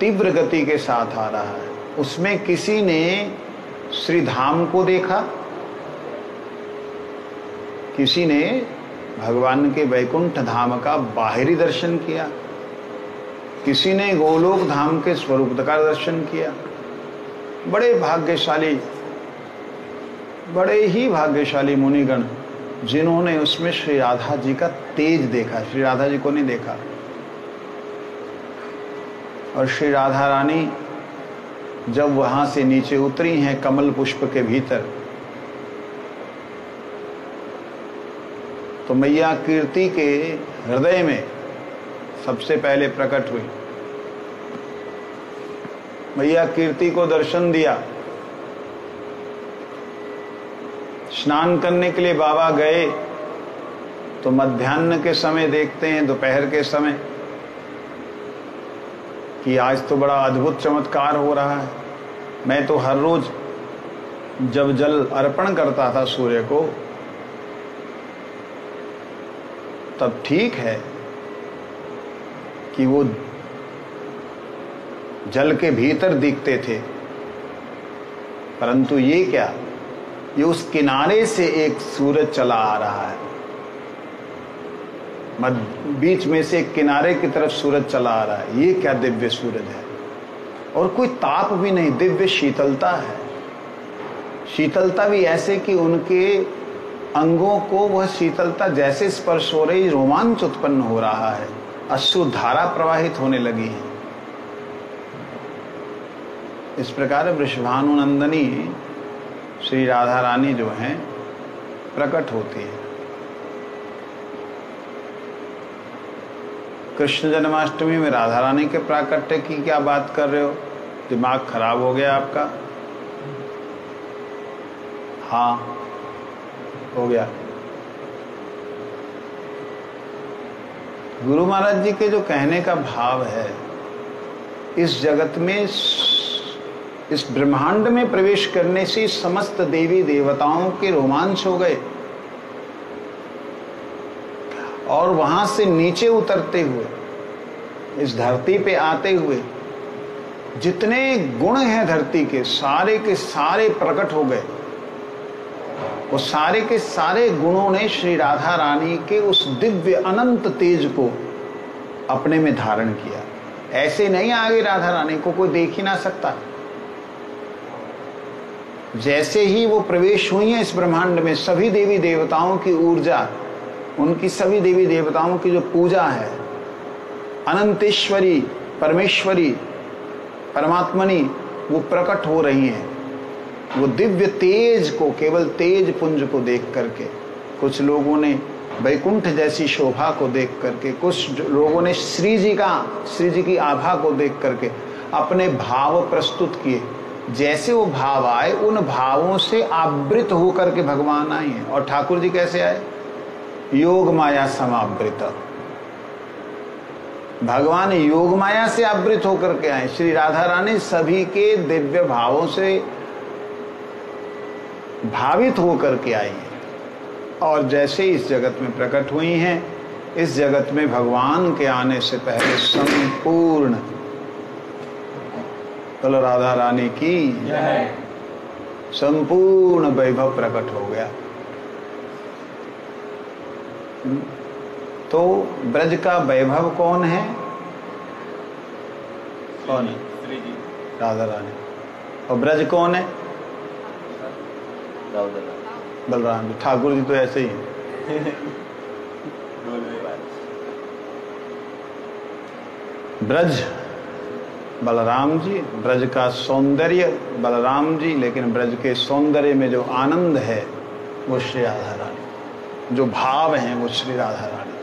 तीव्र गति के साथ आ रहा है। उसमें किसी ने श्री धाम को देखा, किसी ने भगवान के वैकुंठ धाम का बाहरी दर्शन किया, किसी ने गोलोक धाम के स्वरूप का दर्शन किया। बड़े भाग्यशाली, बड़े ही भाग्यशाली मुनिगण, जिन्होंने उसमें श्री राधा जी का तेज देखा, श्री राधा जी को नहीं देखा। और श्री राधा रानी जब वहाँ से नीचे उतरी हैं कमल पुष्प के भीतर तो मैया कीर्ति के हृदय में सबसे पहले प्रकट हुई। मैया कीर्ति को दर्शन दिया। स्नान करने के लिए बाबा गए तो मध्यान्ह के समय देखते हैं, दोपहर के समय, कि आज तो बड़ा अद्भुत चमत्कार हो रहा है। मैं तो हर रोज जब जल अर्पण करता था सूर्य को, तब ठीक है कि वो जल के भीतर दिखते थे। परंतु ये क्या? ये उस किनारे से एक सूरज चला आ रहा है। मध बीच में से एक किनारे की तरफ़ सूरज चला आ रहा है। ये क्या दिव्य सूरज है? और कोई ताप भी नहीं, दिव्य शीतलता है। शीतलता भी ऐसे कि उनके अंगों को वह शीतलता जैसे स्पर्श हो रही रोमांच उत्पन्न हो रहा है। अश्रु धारा प्रवाहित होने लगी है। इस प्रकार वृषभानुनंदनी श्री राधा रानी जो हैं, प्रकट होती है। कृष्ण जन्माष्टमी में राधा रानी के प्राकट्य की क्या बात कर रहे हो? दिमाग खराब हो गया आपका? हाँ हो गया। गुरु महाराज जी के जो कहने का भाव है, इस जगत में इस ब्रह्मांड में प्रवेश करने से समस्त देवी देवताओं के रोमांच हो गए। और वहाँ से नीचे उतरते हुए, इस धरती पे आते हुए, जितने गुण हैं धरती के, सारे के सारे प्रकट हो गए। वो सारे के सारे गुणों ने श्री राधा रानी के उस दिव्य अनंत तेज को अपने में धारण किया। ऐसे नहीं आगे राधा रानी को कोई देख ही ना सकता। जैसे ही वो प्रवेश हुई है इस ब्रह्मांड में, सभी देवी देवताओं की ऊर्जा, उनकी सभी देवी देवताओं की जो पूजा है, अनंतेश्वरी, परमेश्वरी, परमात्मनी, वो प्रकट हो रही हैं। वो दिव्य तेज को, केवल तेज पुंज को देख करके, कुछ लोगों ने वैकुंठ जैसी शोभा को देख करके, कुछ लोगों ने श्री जी का श्री जी की आभा को देख करके अपने भाव प्रस्तुत किए। जैसे वो भाव आए, उन भावों से आवृत होकर के भगवान आए हैं। और ठाकुर जी कैसे आए? योग माया समावृत। भगवान योग माया से आवृत होकर के आए। श्री राधा रानी सभी के दिव्य भावों से भावित होकर के आई हैं। और जैसे इस जगत में प्रकट हुई हैं, इस जगत में भगवान के आने से पहले संपूर्ण बोलो राधा रानी की संपूर्ण वैभव प्रकट हो गया। हम्म, तो ब्रज का वैभव कौन है? कौन है? राधा रानी। और ब्रज कौन है? बलराम जी ठाकुर जी तो ऐसे ही हैं। <laughs> ब्रज बलराम जी, ब्रज का सौंदर्य बलराम जी, लेकिन ब्रज के सौंदर्य में जो आनंद है, वो श्री राधा रानी। जो भाव हैं, वो श्री राधा रानी।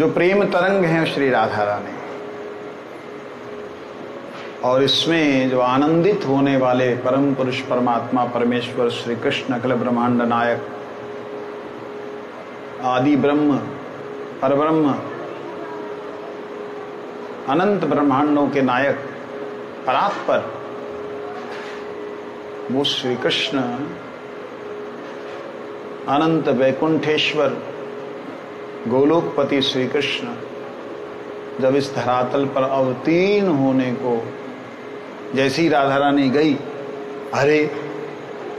जो प्रेम तरंग हैं, श्री राधा रानी। और इसमें जो आनंदित होने वाले परम पुरुष परमात्मा, परमेश्वर, श्री कृष्ण, अखिल ब्रह्मांड नायक, आदि ब्रह्म, परब्रह्म अनंत ब्रह्मांडों के नायक परात्पर वो श्री कृष्ण अनंत वैकुंठेश्वर, गोलोकपति श्री कृष्ण जब इस धरातल पर अवतीर्ण होने को जैसी राधा रानी गई, अरे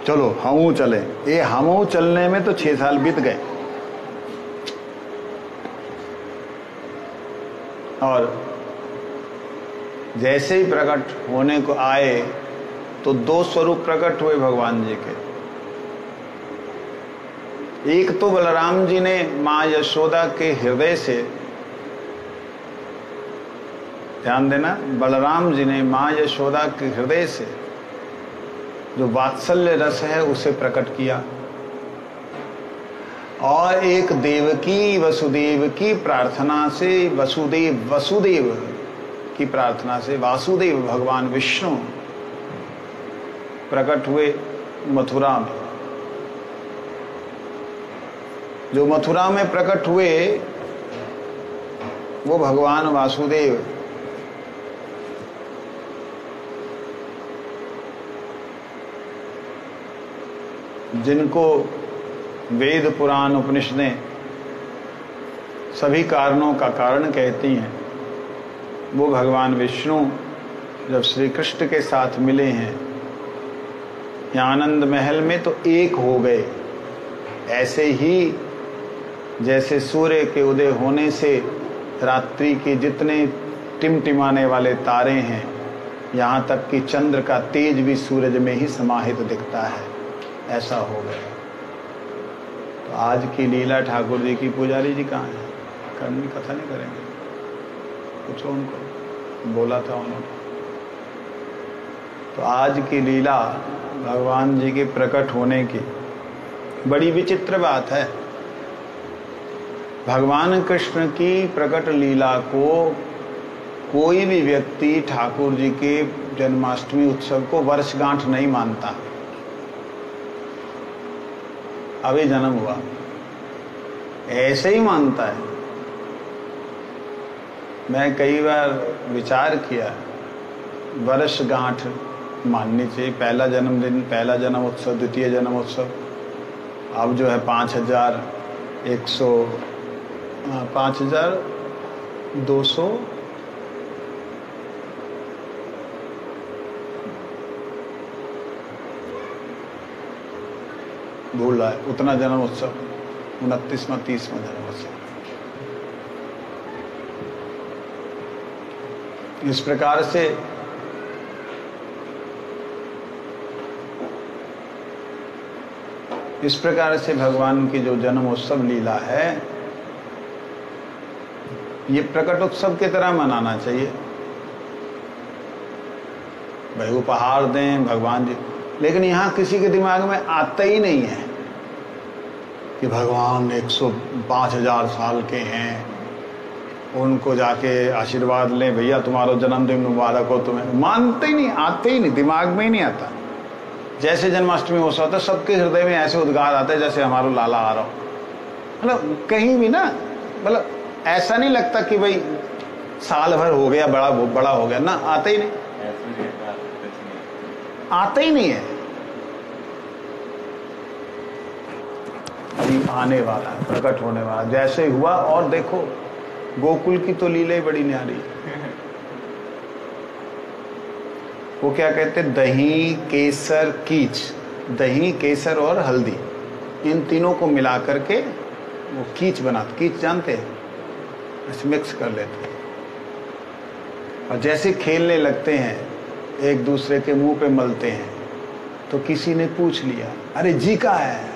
चलो हमू चले। ये हमू चलने में तो छह साल बीत गए। और जैसे ही प्रकट होने को आए तो दो स्वरूप प्रकट हुए भगवान जी के। एक तो बलराम जी ने माँ यशोदा के हृदय से, ध्यान देना, बलराम जी ने माँ यशोदा के हृदय से जो वात्सल्य रस है, उसे प्रकट किया। और एक देव की, वसुदेव की प्रार्थना से, वसुदेव वसुदेव की प्रार्थना से वासुदेव भगवान विष्णु प्रकट हुए मथुरा में। जो मथुरा में प्रकट हुए, वो भगवान वासुदेव। जिनको वेद पुराण उपनिषदें सभी कारणों का कारण कहती हैं वो भगवान विष्णु जब श्री कृष्ण के साथ मिले हैं, या आनंद महल में तो एक हो गए। ऐसे ही जैसे सूर्य के उदय होने से रात्रि के जितने टिमटिमाने वाले तारे हैं, यहाँ तक कि चंद्र का तेज भी सूरज में ही समाहित दिखता है। ऐसा हो गया। तो आज की लीला ठाकुर जी की पुजारी जी कहाँ है? करनी कथा नहीं करेंगे। पूछो उनको बोला था उन्होंने। तो आज की लीला भगवान जी के प्रकट होने की बड़ी विचित्र बात है। भगवान कृष्ण की प्रकट लीला को कोई भी व्यक्ति ठाकुर जी के जन्माष्टमी उत्सव को वर्षगांठ नहीं मानता। अभी जन्म हुआ। ऐसे ही मानता है। मैं कई बार विचार किया, वर्ष गांठ माननी चाहिए, पहला जन्मदिन, पहला जन्म उत्सव द्वितीय जन्म उत्सव अब जो है पाँच हज़ार एक सौ पाँच हज़ार दो सौ भूल रहा है, उतना जन्म उत्सव उनतीसवा, तीसवा जन्म उत्सव इस प्रकार से इस प्रकार से भगवान की जो जन्म उत्सव लीला है, ये प्रकट उत्सव की तरह मनाना चाहिए। भाई उपहार दें भगवान जी। लेकिन यहाँ किसी के दिमाग में आता ही नहीं है कि भगवान एक सौ पाँच हज़ार साल के हैं। उनको जाके आशीर्वाद लें भैया तुम्हारा जन्मदिन मुबारक हो तुम्हें। मानते ही नहीं आते ही नहीं दिमाग में ही नहीं आता। जैसे जन्माष्टमी हो होता सबके हृदय में ऐसे उद्गार आते जैसे हमारा लाला आ रहा हो। मतलब कहीं भी ना मतलब ऐसा नहीं लगता कि भाई साल भर हो गया बड़ा बड़ा हो गया। ना आता ही नहीं। आता ही नहीं है। अभी आने वाला है प्रकट होने वाला जैसे हुआ और देखो। गोकुल की तो लीला ही बड़ी न्यारी। वो क्या कहते हैं? दही, केसर, कीच। दही, केसर और हल्दी। इन तीनों को मिला करके वो कीच बनाते कीच जानते हैं? मिक्स कर लेते हैं। और जैसे खेलने लगते हैं, एक दूसरे के मुँह पे मलते हैं तो किसी ने पूछ लिया, अरे, जी का है?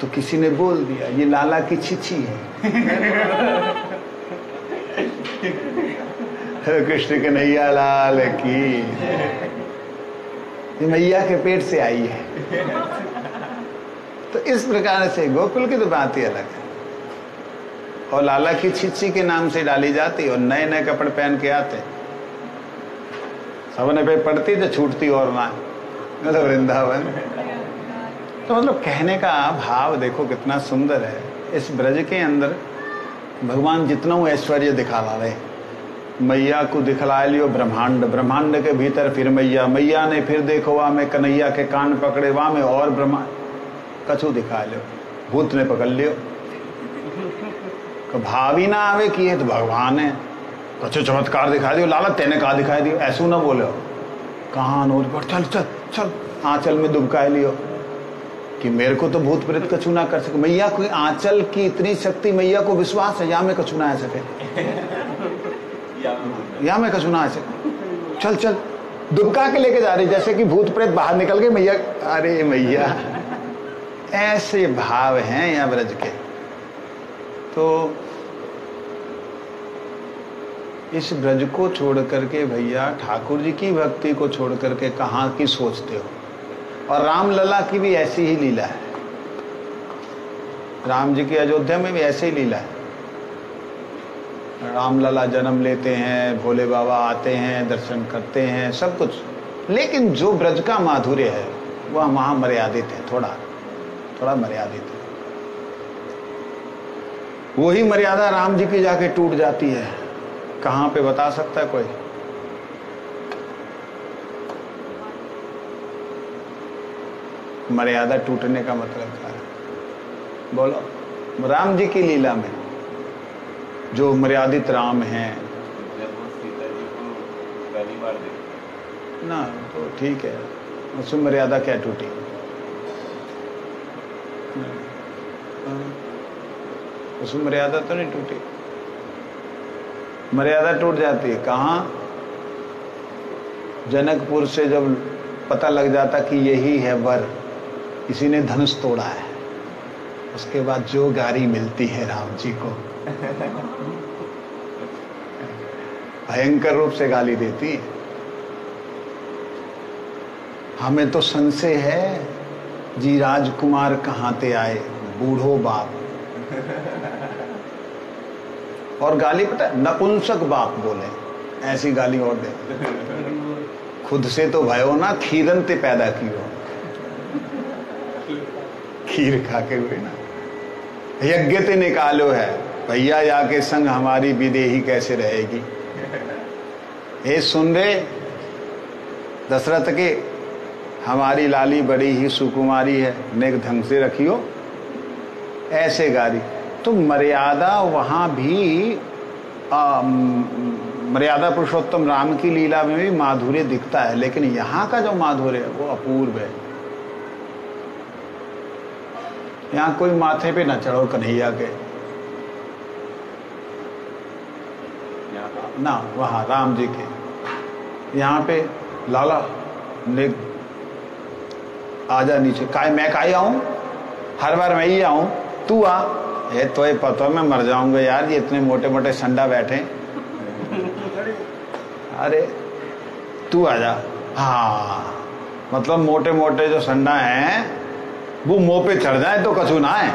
तो किसी ने बोल दिया, ये लाला की छिछी है। कृष्ण के नैया लाल की। ये मैया के पेट से आई है। तो इस प्रकार से गोकुल की तो बात ही अलग है। और लाला की छिछी के नाम से डाली जाती और नए नए कपड़े पहन के आते सबने पे पड़ती तो छूटती और ना मतलब वृंदावन। तो मतलब कहने का भाव देखो कितना सुंदर है। इस ब्रज के अंदर भगवान जितना ऐश्वर्य दिखा ला रहे मैया को दिखला लियो ब्रह्मांड। ब्रह्मांड के भीतर फिर मैया। मैया ने फिर देखो वहाँ में कन्हैया के कान पकड़े, वहाँ में और ब्रह्मांड कछु दिखा लियो। भूत ने पकड़ लियो। तो भाव ही ना आवे कि ये तो भगवान है। कछु चमत्कार दिखा दियो। लाला, तेने कहा दिखाई दियो? ऐसू ना बोले कहा पर? चल चल चल। आंचल में दुबका लियो। कि मेरे को तो भूत प्रेत कछु ना कर सके। मैया कोई आंचल की इतनी शक्ति, मैया को विश्वास है, या मैं कछु ना आ सके या में कछु ना आ सके चल चल। दुबका के लेके जा रही, जैसे कि भूत प्रेत बाहर निकल गए, मैया अरे मैया, ऐसे भाव हैं यहाँ ब्रज के। तो इस ब्रज को छोड़ करके भैया ठाकुर जी की भक्ति को छोड़ करके कहाँ की सोचते हो? और रामलला की भी ऐसी ही लीला है। राम जी की अयोध्या में भी ऐसी ही लीला है। रामलला जन्म लेते हैं, भोले बाबा आते हैं, दर्शन करते हैं, सब कुछ। लेकिन जो ब्रज का माधुर्य है, वह वहाँ मर्यादित है, थोड़ा थोड़ा मर्यादित है। वही मर्यादा राम जी की जाके टूट जाती है। कहाँ पे बता सकता है कोई? मर्यादा टूटने का मतलब क्या है बोलो राम जी की लीला में जो मर्यादित राम हैं। ना तो ठीक है उसमें मर्यादा क्या टूटी? उसमें मर्यादा तो नहीं टूटी। मर्यादा टूट जाती है कहाँ? जनकपुर से जब पता लग जाता कि यही है वर। इसी ने धनुष तोड़ा है। उसके बाद जो गाड़ी मिलती है राम जी को, भयंकर रूप से गाली देती है। हमें तो संशय है जी राजकुमार कहाँ ते आए, बूढ़ो बाप। और गाली पता नपुंसक बाप बोले, ऐसी गाली और दे। खुद से तो भयो ना खीरन ते पैदा कियो। खीर खा के हुए ना यज्ञ ते निकालो है। भैया या के संग हमारी विदेही कैसे रहेगी? <laughs> ये सुन रहे दशरथ के हमारी लाली बड़ी ही सुकुमारी है। नेक ढंग से रखियो। ऐसे गारी तो मर्यादा वहाँ भी आ, मर्यादा पुरुषोत्तम राम की लीला में भी माधुर्य दिखता है लेकिन यहाँ का जो माधुर्य है वो अपूर्व है। यहाँ कोई माथे पे ना चढ़ो कन्हैया के। ना, वहाँ, राम जी के। यहाँ पे लाला ने आजा नीचे। काय, मैं काय आऊँ? हर बार मैं ही आऊँ। तू आ। ये तो ये पता मैं मर जाऊँगा यार, ये इतने मोटे मोटे संडा बैठे। अरे, तू आजा। हाँ मतलब मोटे मोटे जो संडा हैं वो मुँह पे चढ़ जाए तो कछु ना है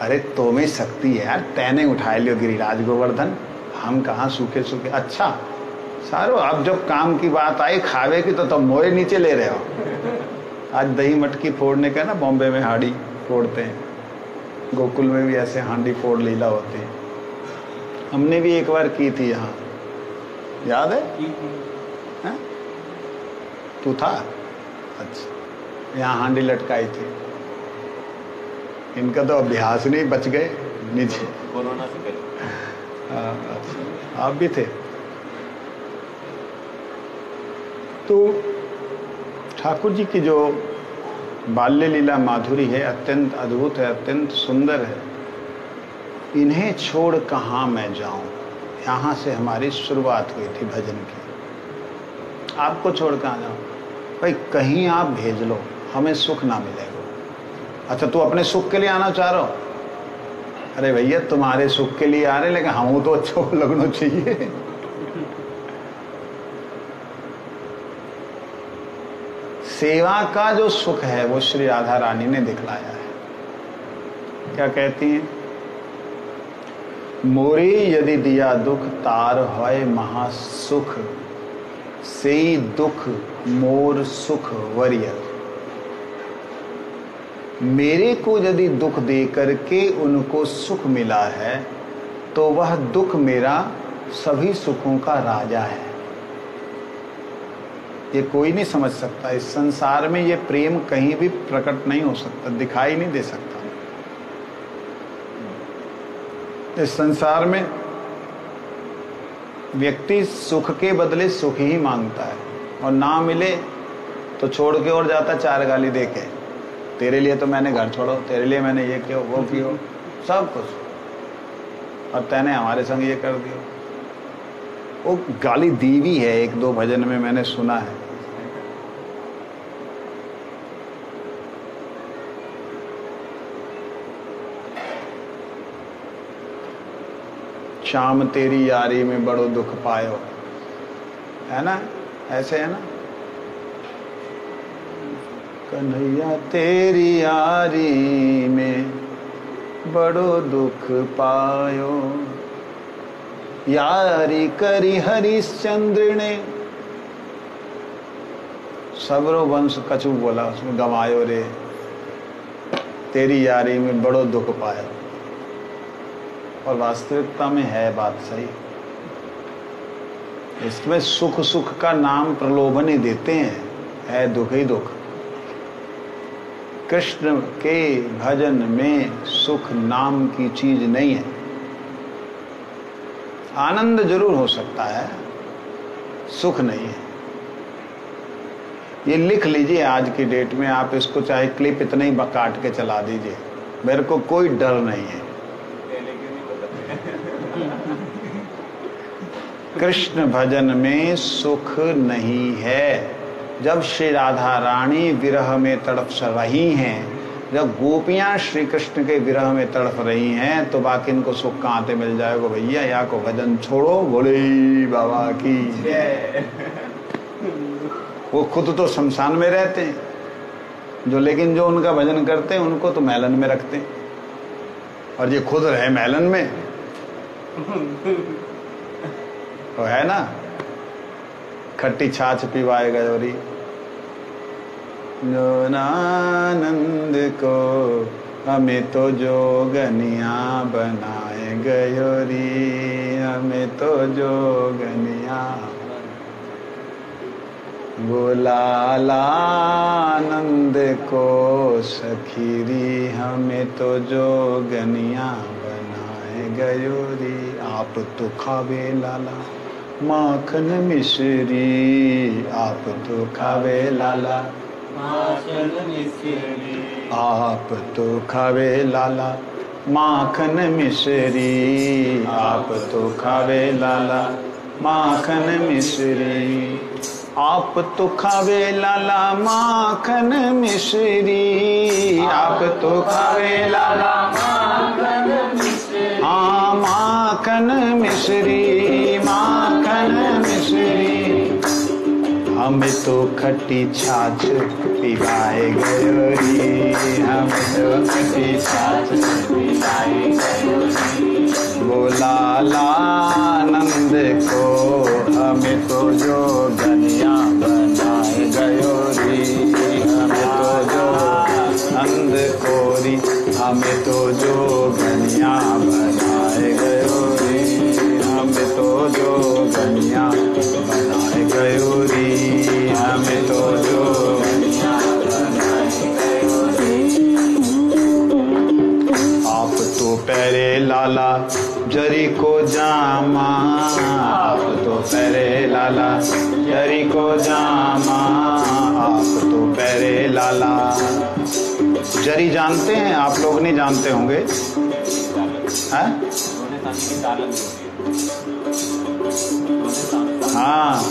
अरे तो में शक्ति है यार तैने उठाए लियो गिरिराज गोवर्धन। हम कहा सूखे सूखे? अच्छा सारो अब जब काम की बात आई खावे की तो तुम मोए नीचे ले रहे हो। आज दही मटकी फोड़ने का ना बॉम्बे में हांडी फोड़ते हैं। गोकुल में भी ऐसे हांडी फोड़ लीला होती है। हमने भी एक बार की थी यहाँ। याद है? हैं? तू था? अच्छा। यहाँ हांडी लटकाई थी। इनका तो अभ्यास नहीं बच गए कोरोना से हाँ, अच्छा। आप भी थे। तो ठाकुर जी की जो बाल्य लीला माधुरी है अत्यंत अद्भुत है अत्यंत सुंदर है इन्हें छोड़ कहाँ मैं जाऊँ? यहाँ से हमारी शुरुआत हुई थी भजन की। आपको छोड़ कहाँ जाऊँ? भाई कहीं आप भेज लो। हमें सुख ना मिलेगा अच्छा तू अपने सुख के लिए आना चाह रहा हो? अरे भैया, तुम्हारे सुख के लिए आ रहे, लेकिन हम तो अच्छा लगना चाहिए। सेवा का जो सुख है, वो श्री राधा रानी ने दिखलाया है। क्या कहती हैं? मोरी यदि दिया दुख, तार है महासुख। से दुख, मोर सुख, वरियर। मेरे को यदि दुख दे करके उनको सुख मिला है तो वह दुख मेरा सभी सुखों का राजा है। ये कोई नहीं समझ सकता। इस संसार में ये प्रेम कहीं भी प्रकट नहीं हो सकता, दिखाई नहीं दे सकता। इस संसार में व्यक्ति सुख के बदले सुख ही माँगता है, और ना मिले तो छोड़ के और जाता चार गाली दे के तेरे लिए तो मैंने घर छोड़ो, तेरे लिए मैंने ये किया, वो किया, सब कुछ। और तैने हमारे संग ये कर दिया। वो गाली दीवी है, एक दो भजन में मैंने सुना है। शाम तेरी यारी में बड़ो दुख पायो। है ना? ऐसे है ना? कन्हैया, तेरी यारी में बड़ो दुख पायो। यारी करी हरिश्चंद्र ने। सबरो वंश कछु बोला उसमें गवायो रे, तेरी यारी में बड़ो दुख पाया। और वास्तविकता में है बात सही। इसमें सुख सुख का नाम प्रलोभन ही देते हैं, है दुख ही दुख। कृष्ण के भजन में सुख नाम की चीज़ नहीं है। आनंद ज़रूर हो सकता है सुख नहीं है। ये लिख लीजिए आज की डेट में आप इसको चाहे क्लिप इतना ही काट के चला दीजिए। मेरे को कोई डर नहीं है। <laughs> कृष्ण भजन में सुख नहीं है। जब श्री राधा रानी विरह में तड़प रही हैं, जब गोपियाँ श्री कृष्ण के विरह में तड़प रही हैं तो बाकी इनको सुख कहाँ से मिल जाएगा भैया? या को भजन छोड़ो? बोले बाबा की वो खुद तो शमशान में रहते हैं। जो लेकिन जो उनका भजन करते हैं, उनको तो मैलन में रखते हैं। और ये खुद रहे मैलन में। तो है ना? खट्टी छाछ पिवाए गयोरी जो नानंद को हमें तो जोगनिया बनाए गयोरी हमें तो जोगनिया गोलालानंद को सखीरी हमें तो जोगनिया बनाए गयोरी आप तो खावे लाला। माखन मिश्री आप तो खावे लाला। माखन मिश्री। आप तो खावे लाला। माखन मिश्री आप तो खावे लाला। माखन मिश्री आप तो खावे लाला। माखन मिश्री आप तो खावे लाला। माखन मिश्री। हाँ माखन मिश्री। हम तो खट्टी छाछ पिवाए गयोरी हम तो खट्टी छाछ पिवाए गयोरी बोला लानंद को हमें तो जो गनिया बनाए गयोरी हमें तो जो नंद कोरी, हमें तो जो जरी को जामा, आप तो पैरे लाला। जरी को जामा, आप तो पैरे लाला। जरी जानते हैं? आप लोग नहीं जानते होंगे? हैं? हाँ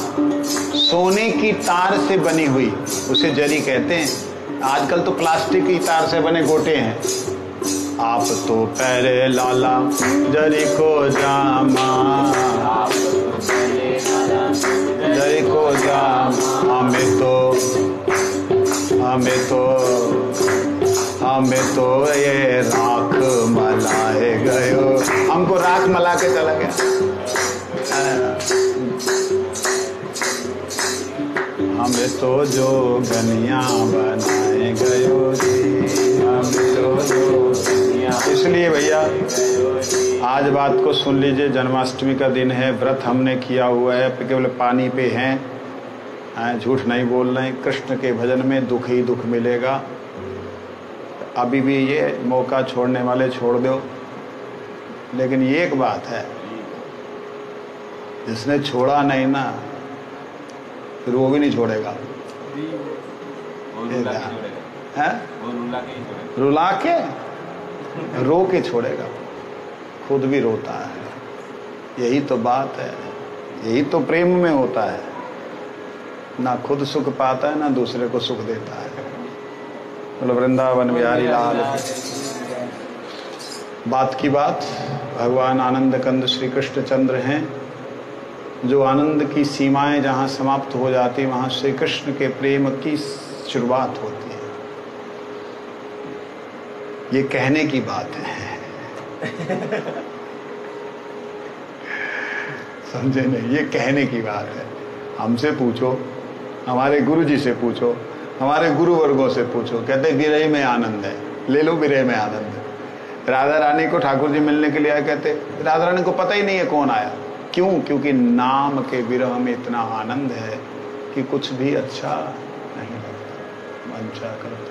सोने की तार से बनी हुई, उसे जरी कहते हैं। आजकल तो प्लास्टिक की तार से बने गोटे हैं। आप तो पैरे लाला, जरी को जामा। जरी को जामा, हमें तो हमें तो हमें तो ये राख मलाए गयो। हमको राख मला के चला गया। हमें तो जो गनिया बनाए गयो जी, हमें तो जो इसलिए भैया आज बात को सुन लीजिए जन्माष्टमी का दिन है व्रत हमने किया हुआ है केवल पानी पे हैं झूठ नहीं बोल रहे कृष्ण के भजन में दुख ही दुख मिलेगा। अभी भी ये मौका छोड़ने वाले छोड़ दो। लेकिन ये एक बात है जिसने छोड़ा नहीं ना फिर वो भी नहीं छोड़ेगा। रुला के? रो के छोड़ेगा। खुद भी रोता है। यही तो बात है। यही तो प्रेम में होता है। ना खुद सुख पाता है, ना दूसरे को सुख देता है। बोलो, वृंदावन बिहारी लाल। बात की बात, भगवान आनंद कंद श्री कृष्ण चंद्र हैं। जो आनंद की सीमाएँ जहाँ समाप्त हो जाती, वहाँ श्री कृष्ण के प्रेम की शुरुआत होती। ये कहने की बात है। समझे नहीं, ये कहने की बात है। हमसे पूछो, हमारे गुरु जी से पूछो, हमारे गुरु वर्गों से पूछो। कहते विरह में आनंद है, ले लो विरह में आनंद। है राधा रानी को ठाकुर जी मिलने के लिए आए, कहते, राधा रानी को पता ही नहीं है कौन आया। क्यों? क्योंकि नाम के विरह में इतना आनंद है कि कुछ भी अच्छा नहीं लगता। मंचा कर।